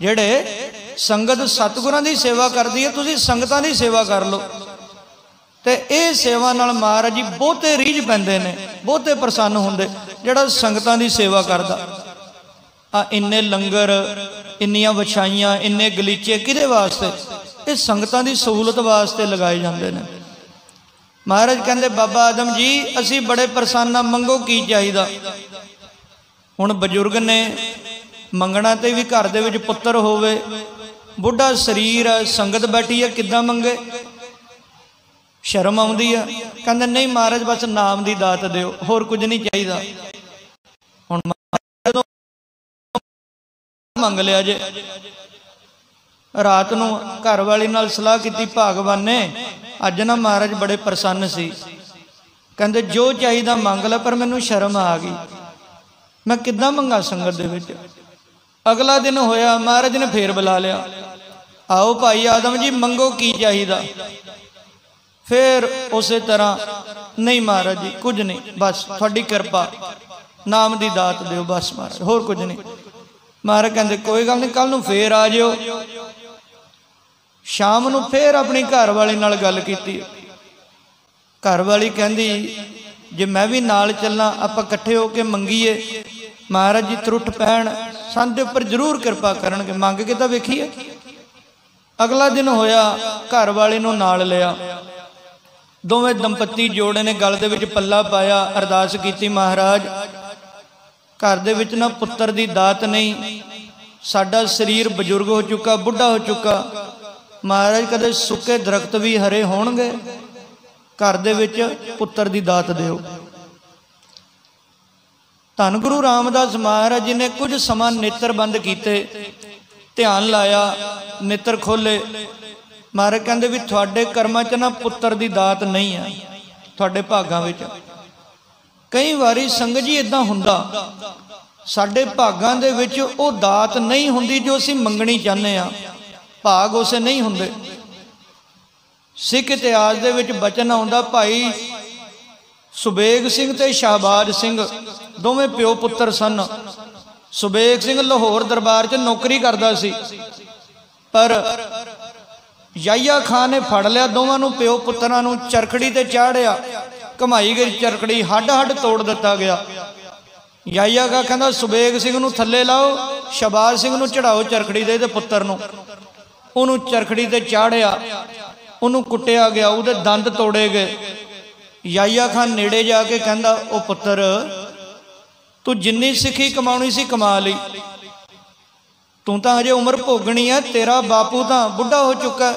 ਜਿਹੜੇ ਸੰਗਤ ਸਤਿਗੁਰਾਂ ਦੀ ਸੇਵਾ ਕਰਦੀ ਹੈ, ਤੁਸੀਂ ਸੰਗਤਾਂ ਦੀ ਸੇਵਾ ਕਰ ਲਓ। ਤੇ ਇਹ ਸੇਵਾ ਨਾਲ ਮਹਾਰਾਜ ਜੀ ਬਹੁਤੇ ਰੀਝ ਪੈਂਦੇ ਨੇ, ਬਹੁਤੇ ਪ੍ਰਸੰਨ ਹੁੰਦੇ, ਜਿਹੜਾ ਸੰਗਤਾਂ ਦੀ ਸੇਵਾ ਕਰਦਾ। ਆ ਇੰਨੇ ਲੰਗਰ, ਇੰਨੀਆਂ ਵਿਛਾਈਆਂ, ਇੰਨੇ ਗਲੀਚੇ ਕਿਹਦੇ ਵਾਸਤੇ? ਇਹ ਸੰਗਤਾਂ ਦੀ ਸਹੂਲਤ ਵਾਸਤੇ ਲਗਾਏ ਜਾਂਦੇ ਨੇ। ਮਹਾਰਾਜ ਕਹਿੰਦੇ, ਬਾਬਾ ਆਦਮ ਜੀ, ਅਸੀਂ ਬੜੇ ਪ੍ਰਸੰਨ ਆ ਮੰਗੋ ਕੀ ਚਾਹੀਦਾ? ਹੁਣ ਬਜ਼ੁਰਗ ਨੇ ਮੰਗਣਾ ਤੇ ਵੀ ਘਰ ਦੇ ਵਿੱਚ ਪੁੱਤਰ ਹੋਵੇ। ਬੁੱਢਾ ਸਰੀਰ ਹੈ ਸੰਗਤ ਬੈਠੀ ਹੈ ਕਿੱਦਾਂ ਮੰਗੇ? ਸ਼ਰਮ ਆਉਂਦੀ ਆ। ਕਹਿੰਦੇ, ਨਹੀਂ ਮਹਾਰਾਜ, ਬਸ ਨਾਮ ਦੀ ਦਾਤ ਦਿਓ, ਹੋਰ ਕੁਝ ਨਹੀਂ ਚਾਹੀਦਾ। ਹੁਣ ਜਦੋਂ ਮੰਗ ਲਿਆ ਜੇ। ਰਾਤ ਨੂੰ ਘਰ ਵਾਲੀ ਨਾਲ ਸਲਾਹ ਕੀਤੀ, ਭਾਗਵਾਨ ਨੇ, ਅੱਜ ਨਾ ਮਹਾਰਾਜ ਬੜੇ ਪ੍ਰਸੰਨ ਸੀ। ਕਹਿੰਦੇ, ਜੋ ਚਾਹੀਦਾ ਮੰਗ ਲੈ, ਪਰ ਮੈਨੂੰ ਸ਼ਰਮ ਆ ਗਈ। ਮੈਂ ਕਿੱਦਾਂ ਮੰਗਾ ਸੰਗਤ ਦੇ ਵਿੱਚ? ਅਗਲਾ ਦਿਨ ਹੋਇਆ, ਮਹਾਰਾਜ ਨੇ ਫੇਰ ਬੁਲਾ ਲਿਆ। ਆਓ ਭਾਈ, ਆਦਮ ਜੀ, ਮੰਗੋ ਕੀ ਚਾਹੀਦਾ? ਫੇਰ ਉਸੇ ਤਰ੍ਹਾਂ, ਨਹੀਂ ਮਹਾਰਾਜ ਜੀ, ਕੁਝ ਨਹੀਂ, ਬਸ ਤੁਹਾਡੀ ਕਿਰਪਾ, ਨਾਮ ਦੀ ਦਾਤ ਦਿਓ, ਬਸ ਮਹਾਰਾਜ, ਹੋਰ ਕੁਝ ਨਹੀਂ। ਮਹਾਰਾਜ ਕਹਿੰਦੇ, ਕੋਈ ਗੱਲ ਨਹੀਂ ਕੱਲ ਨੂੰ ਫੇਰ ਆ ਜਿਓ। ਸ਼ਾਮ ਨੂੰ ਫੇਰ ਆਪਣੀ ਘਰ ਵਾਲੀ ਨਾਲ ਗੱਲ ਕੀਤੀ। ਘਰ ਵਾਲੀ ਕਹਿੰਦੀ, ਜੇ ਮੈਂ ਵੀ ਨਾਲ ਚੱਲਾਂ, ਆਪਾਂ ਇਕੱਠੇ ਹੋ ਕੇ ਮੰਗੀਏ। ਮਹਾਰਾਜ ਜੀ ਤਰੁੱਟ ਪੈਣ ਸਾਡੇ ਉੱਪਰ ਜ਼ਰੂਰ ਕਿਰਪਾ ਕਰਨਗੇ, ਮੰਗ ਕੇ ਤਾਂ ਵੇਖੀਏ। ਅਗਲਾ ਦਿਨ ਹੋਇਆ, ਘਰ ਵਾਲੇ ਨੂੰ ਨਾਲ ਲਿਆ। ਦੋਵੇਂ ਦੰਪਤੀ ਜੋੜੇ ਨੇ ਗਲ ਦੇ ਵਿੱਚ ਪੱਲਾ ਪਾਇਆ, ਅਰਦਾਸ ਕੀਤੀ, ਮਹਾਰਾਜ, ਘਰ ਦੇ ਵਿੱਚ ਨਾ ਪੁੱਤਰ ਦੀ ਦਾਤ ਨਹੀਂ, ਸਾਡਾ ਸਰੀਰ ਬਜ਼ੁਰਗ ਹੋ ਚੁੱਕਾ, ਬੁੱਢਾ ਹੋ ਚੁੱਕਾ। ਮਹਾਰਾਜ, ਕਦੇ ਸੁੱਕੇ ਦਰਖਤ ਵੀ ਹਰੇ ਹੋਣਗੇ? ਘਰ ਦੇ ਵਿੱਚ ਪੁੱਤਰ ਦੀ ਦਾਤ ਦਿਓ। ਧੰਨ ਗੁਰੂ ਰਾਮਦਾਸ ਮਹਾਰਾਜ ਜੀ ਨੇ ਕੁਝ ਸਮਾਂ ਨੇਤਰ ਬੰਦ ਕੀਤੇ, ਧਿਆਨ ਲਾਇਆ, ਨੇਤਰ ਖੋਲੇ ਮਹਾਰਾਜ ਕਹਿੰਦੇ ਵੀ ਤੁਹਾਡੇ ਕਰਮਾਂ 'ਚ ਨਾ ਪੁੱਤਰ ਦੀ ਦਾਤ ਨਹੀਂ ਹੈ, ਤੁਹਾਡੇ ਭਾਗਾਂ ਵਿੱਚ। ਕਈ ਵਾਰੀ ਸੰਗਤ ਜੀ ਇਦਾਂ ਹੁੰਦਾ, ਸਾਡੇ ਭਾਗਾਂ ਦੇ ਵਿੱਚ ਉਹ ਦਾਤ ਨਹੀਂ ਹੁੰਦੀ ਜੋ ਅਸੀਂ ਮੰਗਣੀ ਚਾਹੁੰਦੇ ਆ ਭਾਗ ਉਸੇ ਨਹੀਂ ਹੁੰਦੇ। ਸਿੱਖ ਇਤਿਹਾਸ ਦੇ ਵਿੱਚ ਬਚਨ ਆਉਂਦਾ, ਭਾਈ ਸੁਬੇਗ ਸਿੰਘ ਤੇ ਸ਼ਾਹਬਾਜ਼ ਸਿੰਘ, ਦੋਵੇਂ ਪਿਓ ਪੁੱਤਰ ਸਨ। ਸੁਬੇਗ ਸਿੰਘ ਲਾਹੌਰ ਦਰਬਾਰ 'ਚ ਨੌਕਰੀ ਕਰਦਾ ਸੀ। ਪਰ ਯਾਇਆ ਖਾਨ ਨੇ ਫੜ ਲਿਆ ਦੋਵਾਂ ਨੂੰ, ਪਿਓ ਪੁੱਤਰਾਂ ਨੂੰ, ਚਰਖੜੀ ਤੇ ਚਾੜਿਆ। ਕਮਾਈ ਗਈ ਚਰਖੜੀ ਹੱਡ ਹੱਡ ਤੋੜ ਦਿੱਤਾ ਗਿਆ। ਯਾਇਆ ਕਾ ਕਹਿੰਦਾ, ਸੁਬੇਗ ਸਿੰਘ ਨੂੰ ਥੱਲੇ ਲਾਓ ਸ਼ਬਾਜ਼ ਸਿੰਘ ਨੂੰ ਚੜਾਓ ਚਰਖੜੀ ਦੇ ਤੇ ਪੁੱਤਰ ਨੂੰ। ਉਹਨੂੰ ਚਰਖੜੀ ਤੇ ਚਾੜਿਆ, ਉਹਨੂੰ ਕੁੱਟਿਆ ਗਿਆ, ਉਹਦੇ ਦੰਦ ਤੋੜੇ ਗਏ। ਯਾਇਆ ਖਾਨ ਨੇੜੇ ਜਾ ਕੇ ਕਹਿੰਦਾ, ਉਹ ਪੁੱਤਰ, ਤੂੰ ਜਿੰਨੀ ਸਿੱਖੀ ਕਮਾਉਣੀ ਸੀ ਕਮਾ ਲਈ। ਤੂੰ ਤਾਂ ਹਜੇ ਉਮਰ ਭੋਗਣੀ ਆ, ਤੇਰਾ ਬਾਪੂ ਤਾਂ ਬੁੱਢਾ ਹੋ ਚੁੱਕਾ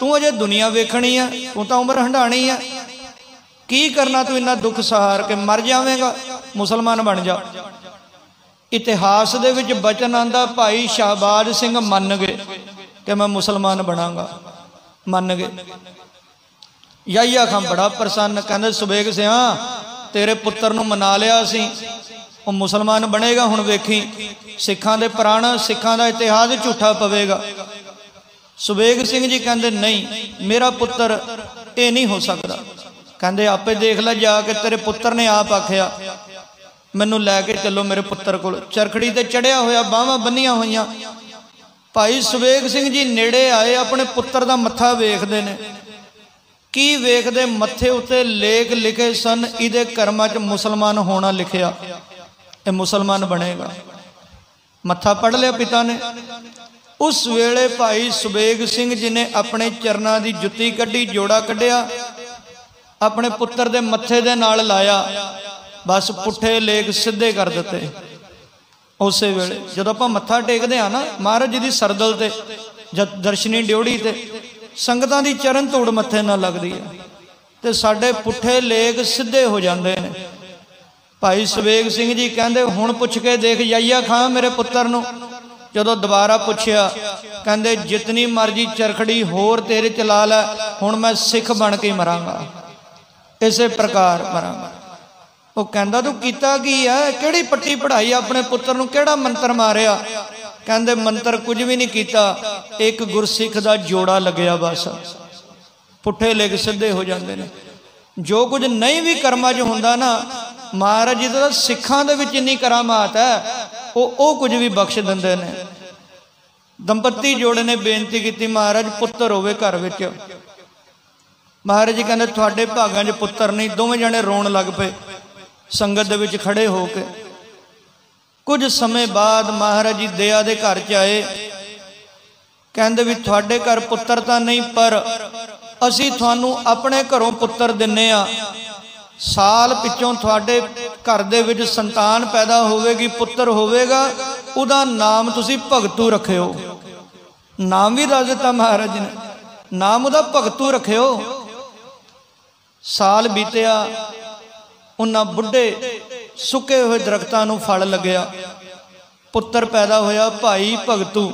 ਤੂੰ ਅਜੇ ਦੁਨੀਆ ਵੇਖਣੀ ਆ, ਤੂੰ ਤਾਂ ਉਮਰ ਹੰਡਾਣੀ ਆ। ਕੀ ਕਰਨਾ ਤੂੰ ਇੰਨਾ ਦੁੱਖ ਸਹਾਰ ਕੇ ਮਰ ਜਾਵੇਂਗਾ? ਮੁਸਲਮਾਨ ਬਣ ਜਾ। ਇਤਿਹਾਸ ਦੇ ਵਿੱਚ ਬਚਨ ਆਂਦਾ ਭਾਈ ਸ਼ਾਹਬਾਜ਼ ਸਿੰਘ ਮੰਨ ਗਏ ਕਿ ਮੈਂ ਮੁਸਲਮਾਨ ਬਣਾਂਗਾ। ਮੰਨ ਗਏ। ਯਾਇਆ ਖਾਨ ਬੜਾ ਪ੍ਰਸੰਨ, ਕਹਿੰਦੇ ਸੁਬੇਗ ਸਿਆ, ਤੇਰੇ ਪੁੱਤਰ ਨੂੰ ਮਨਾ ਲਿਆ ਸੀ। ਉਹ ਮੁਸਲਮਾਨ ਬਣੇਗਾ, ਹੁਣ ਵੇਖੀ, ਸਿੱਖਾਂ ਦੇ ਪ੍ਰਾਣ, ਸਿੱਖਾਂ ਦਾ ਇਤਿਹਾਸ ਝੂਠਾ ਪਵੇਗਾ। ਸੁਬੇਗ ਸਿੰਘ ਜੀ ਕਹਿੰਦੇ, ਨਹੀਂ, ਮੇਰਾ ਪੁੱਤਰ ਇਹ ਨਹੀਂ ਹੋ ਸਕਦਾ। ਕਹਿੰਦੇ, ਆਪੇ ਦੇਖ ਲੈ ਜਾ ਕੇ ਤੇਰੇ ਪੁੱਤਰ ਨੇ ਆਪ ਆਖਿਆ, ਮੈਨੂੰ ਲੈ ਕੇ ਚੱਲੋ ਮੇਰੇ ਪੁੱਤਰ ਕੋਲ। ਚਰਖੜੀ ਤੇ ਚੜਿਆ ਹੋਇਆ, ਬਾਹਾਂ ਬੰਨੀਆਂ ਹੋਈਆਂ। ਭਾਈ ਸੁਬੇਗ ਸਿੰਘ ਜੀ ਨੇੜੇ ਆਏ, ਆਪਣੇ ਪੁੱਤਰ ਦਾ ਮੱਥਾ ਵੇਖਦੇ ਨੇ। ਕੀ ਵੇਖਦੇ ਮੱਥੇ ਉੱਤੇ ਲੇਖ ਲਿਖੇ ਸਨ? ਇਹਦੇ ਕਰਮਾਂ 'ਚ ਮੁਸਲਮਾਨ ਹੋਣਾ ਲਿਖਿਆ। ਇਹ ਮੁਸਲਮਾਨ ਬਣੇਗਾ। ਮੱਥਾ ਪੜ ਲਿਆ ਪਿਤਾ ਨੇ। ਉਸ ਵੇਲੇ ਭਾਈ ਸੁਬੇਗ ਸਿੰਘ ਜੀ ਨੇ ਆਪਣੇ ਚਰਨਾਂ ਦੀ ਜੁੱਤੀ ਕੱਢੀ, ਜੋੜਾ ਕੱਢਿਆ, ਆਪਣੇ ਪੁੱਤਰ ਦੇ ਮੱਥੇ ਦੇ ਨਾਲ ਲਾਇਆ। ਬਸ ਪੁੱਠੇ ਲੇਖ ਸਿੱਧੇ ਕਰ ਦਿੱਤੇ। ਉਸੇ ਵੇਲੇ ਜਦੋਂ ਆਪਾਂ ਮੱਥਾ ਟੇਕਦੇ ਆ ਨਾ, ਮਹਾਰਾਜ ਜੀ ਦੀ ਸਰਦਲ ਤੇ, ਜਦ ਦਰਸ਼ਨੀ ਡਿਉੜੀ ਤੇ ਸੰਗਤਾਂ ਦੀ ਚਰਨ ਧੂੜ ਮੱਥੇ ਨਾਲ ਲੱਗਦੀ ਹੈ ਤੇ ਸਾਡੇ ਪੁੱਠੇ ਲੇਖ ਸਿੱਧੇ ਹੋ ਜਾਂਦੇ ਨੇ। ਭਾਈ ਸਵੇਗ ਸਿੰਘ ਜੀ ਕਹਿੰਦੇ, ਹੁਣ ਪੁੱਛ ਕੇ ਦੇਖ ਜਾਈਆ ਖਾਂ ਮੇਰੇ ਪੁੱਤਰ ਨੂੰ। ਜਦੋਂ ਦੁਬਾਰਾ ਪੁੱਛਿਆ, ਕਹਿੰਦੇ, ਜਿਤਨੀ ਮਰਜ਼ੀ ਚਰਖੜੀ ਹੋਰ ਤੇਰੇ ਚਲਾ ਲੈ ਹੁਣ ਮੈਂ ਸਿੱਖ ਬਣ ਕੇ ਮਰਾਂਗਾ। ਇਸੇ ਪ੍ਰਕਾਰ ਮਰਾਂਗਾ। ਉਹ ਕਹਿੰਦਾ, ਤੂੰ ਕੀਤਾ ਕੀ ਹੈ ਕਿਹੜੀ ਪੱਟੀ ਪੜਾਈ ਆਪਣੇ ਪੁੱਤਰ ਨੂੰ? ਕਿਹੜਾ ਮੰਤਰ ਮਾਰਿਆ? ਕਹਿੰਦੇ ਮੰਤਰ ਕੁਝ ਵੀ ਨਹੀਂ ਕੀਤਾ, ਇੱਕ ਗੁਰਸਿੱਖ ਦਾ ਜੋੜਾ ਲੱਗਿਆ ਬਸ। ਪੁੱਠੇ ਲਿਖ ਸਿੱਧੇ ਹੋ ਜਾਂਦੇ ਨੇ। ਜੋ ਕੁਝ ਨਹੀਂ ਵੀ ਕਰਮਾਂ 'ਚ ਹੁੰਦਾ ਨਾ, ਮਹਾਰਾਜ ਜੀ ਦਾ ਸਿੱਖਾਂ ਦੇ ਵਿੱਚ ਇੰਨੀ ਕਰਾਮਾਤ ਹੈ, ਉਹ ਉਹ ਕੁਝ ਵੀ ਬਖਸ਼ ਦਿੰਦੇ ਨੇ। ਦੰਪਤੀ ਜੋੜੇ ਨੇ ਬੇਨਤੀ ਕੀਤੀ, ਮਹਾਰਾਜ ਪੁੱਤਰ ਹੋਵੇ ਘਰ ਵਿੱਚ। ਮਹਾਰਾਜ ਜੀ ਕਹਿੰਦੇ, ਤੁਹਾਡੇ ਭਾਗਾਂ 'ਚ ਪੁੱਤਰ ਨਹੀਂ, ਦੋਵੇਂ ਜਣੇ ਰੋਣ ਲੱਗ ਪਏ। ਸੰਗਤ ਦੇ ਵਿੱਚ ਖੜੇ ਹੋ ਕੇ। ਕੁਝ ਸਮੇਂ ਬਾਅਦ ਮਹਾਰਾਜ ਜੀ ਦਇਆ ਦੇ ਘਰ 'ਚ ਆਏ। ਕਹਿੰਦੇ ਵੀ ਤੁਹਾਡੇ ਘਰ ਪੁੱਤਰ ਤਾਂ ਨਹੀਂ, ਪਰ ਅਸੀਂ ਤੁਹਾਨੂੰ ਆਪਣੇ ਘਰੋਂ ਪੁੱਤਰ ਦਿੰਨੇ ਆ। ਸਾਲ ਪਿੱਛੋਂ ਤੁਹਾਡੇ ਘਰ ਦੇ ਵਿੱਚ ਸੰਤਾਨ ਪੈਦਾ ਹੋਵੇਗੀ, ਪੁੱਤਰ ਹੋਵੇਗਾ। ਉਹਦਾ ਨਾਮ ਤੁਸੀਂ ਭਗਤੂ ਰੱਖਿਓ। ਨਾਮ ਵੀ ਦੱਸ ਦਿੱਤਾ ਮਹਾਰਾਜ ਨੇ। ਨਾਮ ਉਹਦਾ ਭਗਤੂ ਰੱਖਿਓ। ਸਾਲ ਬੀਤਿਆ, ਉਹਨਾਂ ਬੁੱਢੇ ਸੁੱਕੇ ਹੋਏ ਦਰਖਤਾਂ ਨੂੰ ਫਲ ਲੱਗਿਆ। ਪੁੱਤਰ ਪੈਦਾ ਹੋਇਆ, ਭਾਈ ਭਗਤੂ,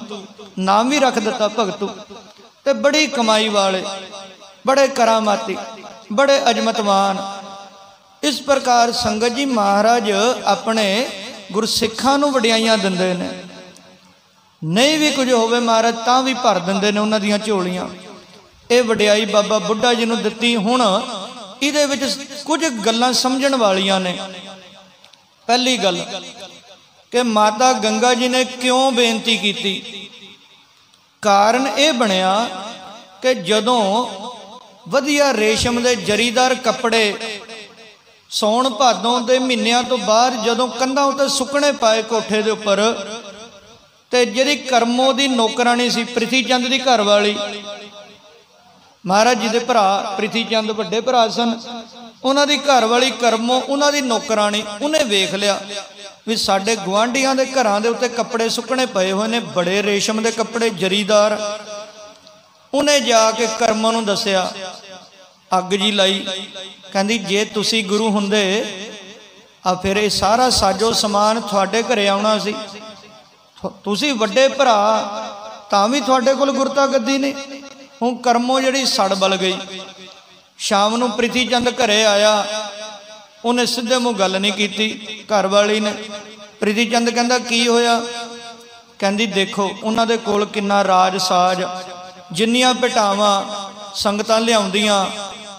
ਨਾਮ ਵੀ ਰੱਖ ਦਿੱਤਾ ਭਗਤੂ। ਤੇ ਬੜੀ ਕਮਾਈ ਵਾਲੇ, ਬੜੇ ਕਰਾਮਾਤੀ, ਬੜੇ ਅਜਮਤਵਾਨ ਇਸ ਪ੍ਰਕਾਰ ਸੰਗਤ ਜੀ ਮਹਾਰਾਜ ਆਪਣੇ ਗੁਰਸਿੱਖਾਂ ਨੂੰ ਵਡਿਆਈਆਂ ਦਿੰਦੇ ਨੇ। ਨਹੀਂ ਵੀ ਕੁਝ ਹੋਵੇ ਮਹਾਰਾਜ, ਤਾਂ ਵੀ ਭਰ ਦਿੰਦੇ ਨੇ ਉਹਨਾਂ ਦੀਆਂ ਝੋਲੀਆਂ। ਇਹ ਵਡਿਆਈ ਬਾਬਾ ਬੁੱਢਾ ਜੀ ਨੂੰ ਦਿੱਤੀ, ਹੁਣ ਇਹਦੇ ਵਿੱਚ ਕੁਝ ਗੱਲਾਂ ਸਮਝਣ ਵਾਲੀਆਂ ਨੇ। ਪਹਿਲੀ ਗੱਲ ਕਿ ਮਾਤਾ ਗੰਗਾ ਜੀ ਨੇ ਕਿਉਂ ਬੇਨਤੀ ਕੀਤੀ? ਕਾਰਨ ਇਹ ਬਣਿਆ ਕਿ ਜਦੋਂ ਵਧੀਆ ਰੇਸ਼ਮ ਦੇ ਜਰੀਦਾਰ ਕੱਪੜੇ ਸੌਣ ਭਾਦੋਂ ਦੇ ਮਹੀਨਿਆਂ ਤੋਂ ਬਾਅਦ ਜਦੋਂ ਕੰਧਾਂ ਉੱਤੇ ਸੁੱਕਣੇ ਪਾਏ ਕੋਠੇ ਦੇ ਉੱਪਰ ਤੇ ਜਿਹੜੀ ਕਰਮੋ ਦੀ ਨੌਕਰਾਣੀ ਸੀ ਪ੍ਰਿਥੀ ਚੰਦ ਦੀ ਘਰ ਵਾਲੀ ਮਹਾਰਾਜ ਜੀ ਦੇ ਭਰਾ ਪ੍ਰਿਥੀ ਚੰਦ ਵੱਡੇ ਭਰਾ ਸਨ। ਉਹਨਾਂ ਦੀ ਘਰ ਵਾਲੀ ਕਰਮੋ, ਉਹਨਾਂ ਦੀ ਨੌਕਰਾਣੀ, ਉਹਨੇ ਵੇਖ ਲਿਆ ਵੀ ਸਾਡੇ ਗਵਾਂਢੀਆਂ ਦੇ ਘਰਾਂ ਦੇ ਉੱਤੇ ਕੱਪੜੇ ਸੁੱਕਣੇ ਪਏ ਹੋਏ ਨੇ, ਬੜੇ ਰੇਸ਼ਮ ਦੇ ਕੱਪੜੇ, ਜਰੀਦਾਰ। ਉਹਨੇ ਜਾ ਕੇ ਕਰਮਾਂ ਨੂੰ ਦੱਸਿਆ, ਅੱਗ ਜੀ ਲਾਈ। ਕਹਿੰਦੀ, ਜੇ ਤੁਸੀਂ ਗੁਰੂ ਹੁੰਦੇ, ਆ ਫਿਰ ਇਹ ਸਾਰਾ ਸਾਜੋ ਸਮਾਨ ਤੁਹਾਡੇ ਘਰੇ ਆਉਣਾ ਸੀ। ਤੁਸੀਂ ਵੱਡੇ ਭਰਾ, ਤਾਂ ਵੀ ਤੁਹਾਡੇ ਕੋਲ ਗੁਰਤਾ ਗੱਦੀ ਨੇ ਹੁਣ ਕਰਮੋ ਜਿਹੜੀ ਸੜ ਬਲ ਗਈ। ਸ਼ਾਮ ਨੂੰ ਪ੍ਰਿਥੀ ਚੰਦ ਘਰੇ ਆਇਆ। ਉਹਨੇ ਸਿੱਧੇ ਮੂੰਹ ਗੱਲ ਨਹੀਂ ਕੀਤੀ। ਘਰ ਵਾਲੀ ਨੇ ਪ੍ਰਿਥੀ ਚੰਦ ਕਹਿੰਦਾ, ਕੀ ਹੋਇਆ? ਕਹਿੰਦੀ, ਦੇਖੋ, ਉਹਨਾਂ ਦੇ ਕੋਲ ਕਿੰਨਾ ਰਾਜ ਸਾਜ। ਜਿੰਨੀਆਂ ਪਟਾਵਾਂ ਸੰਗਤਾਂ ਲਿਆਉਂਦੀਆਂ,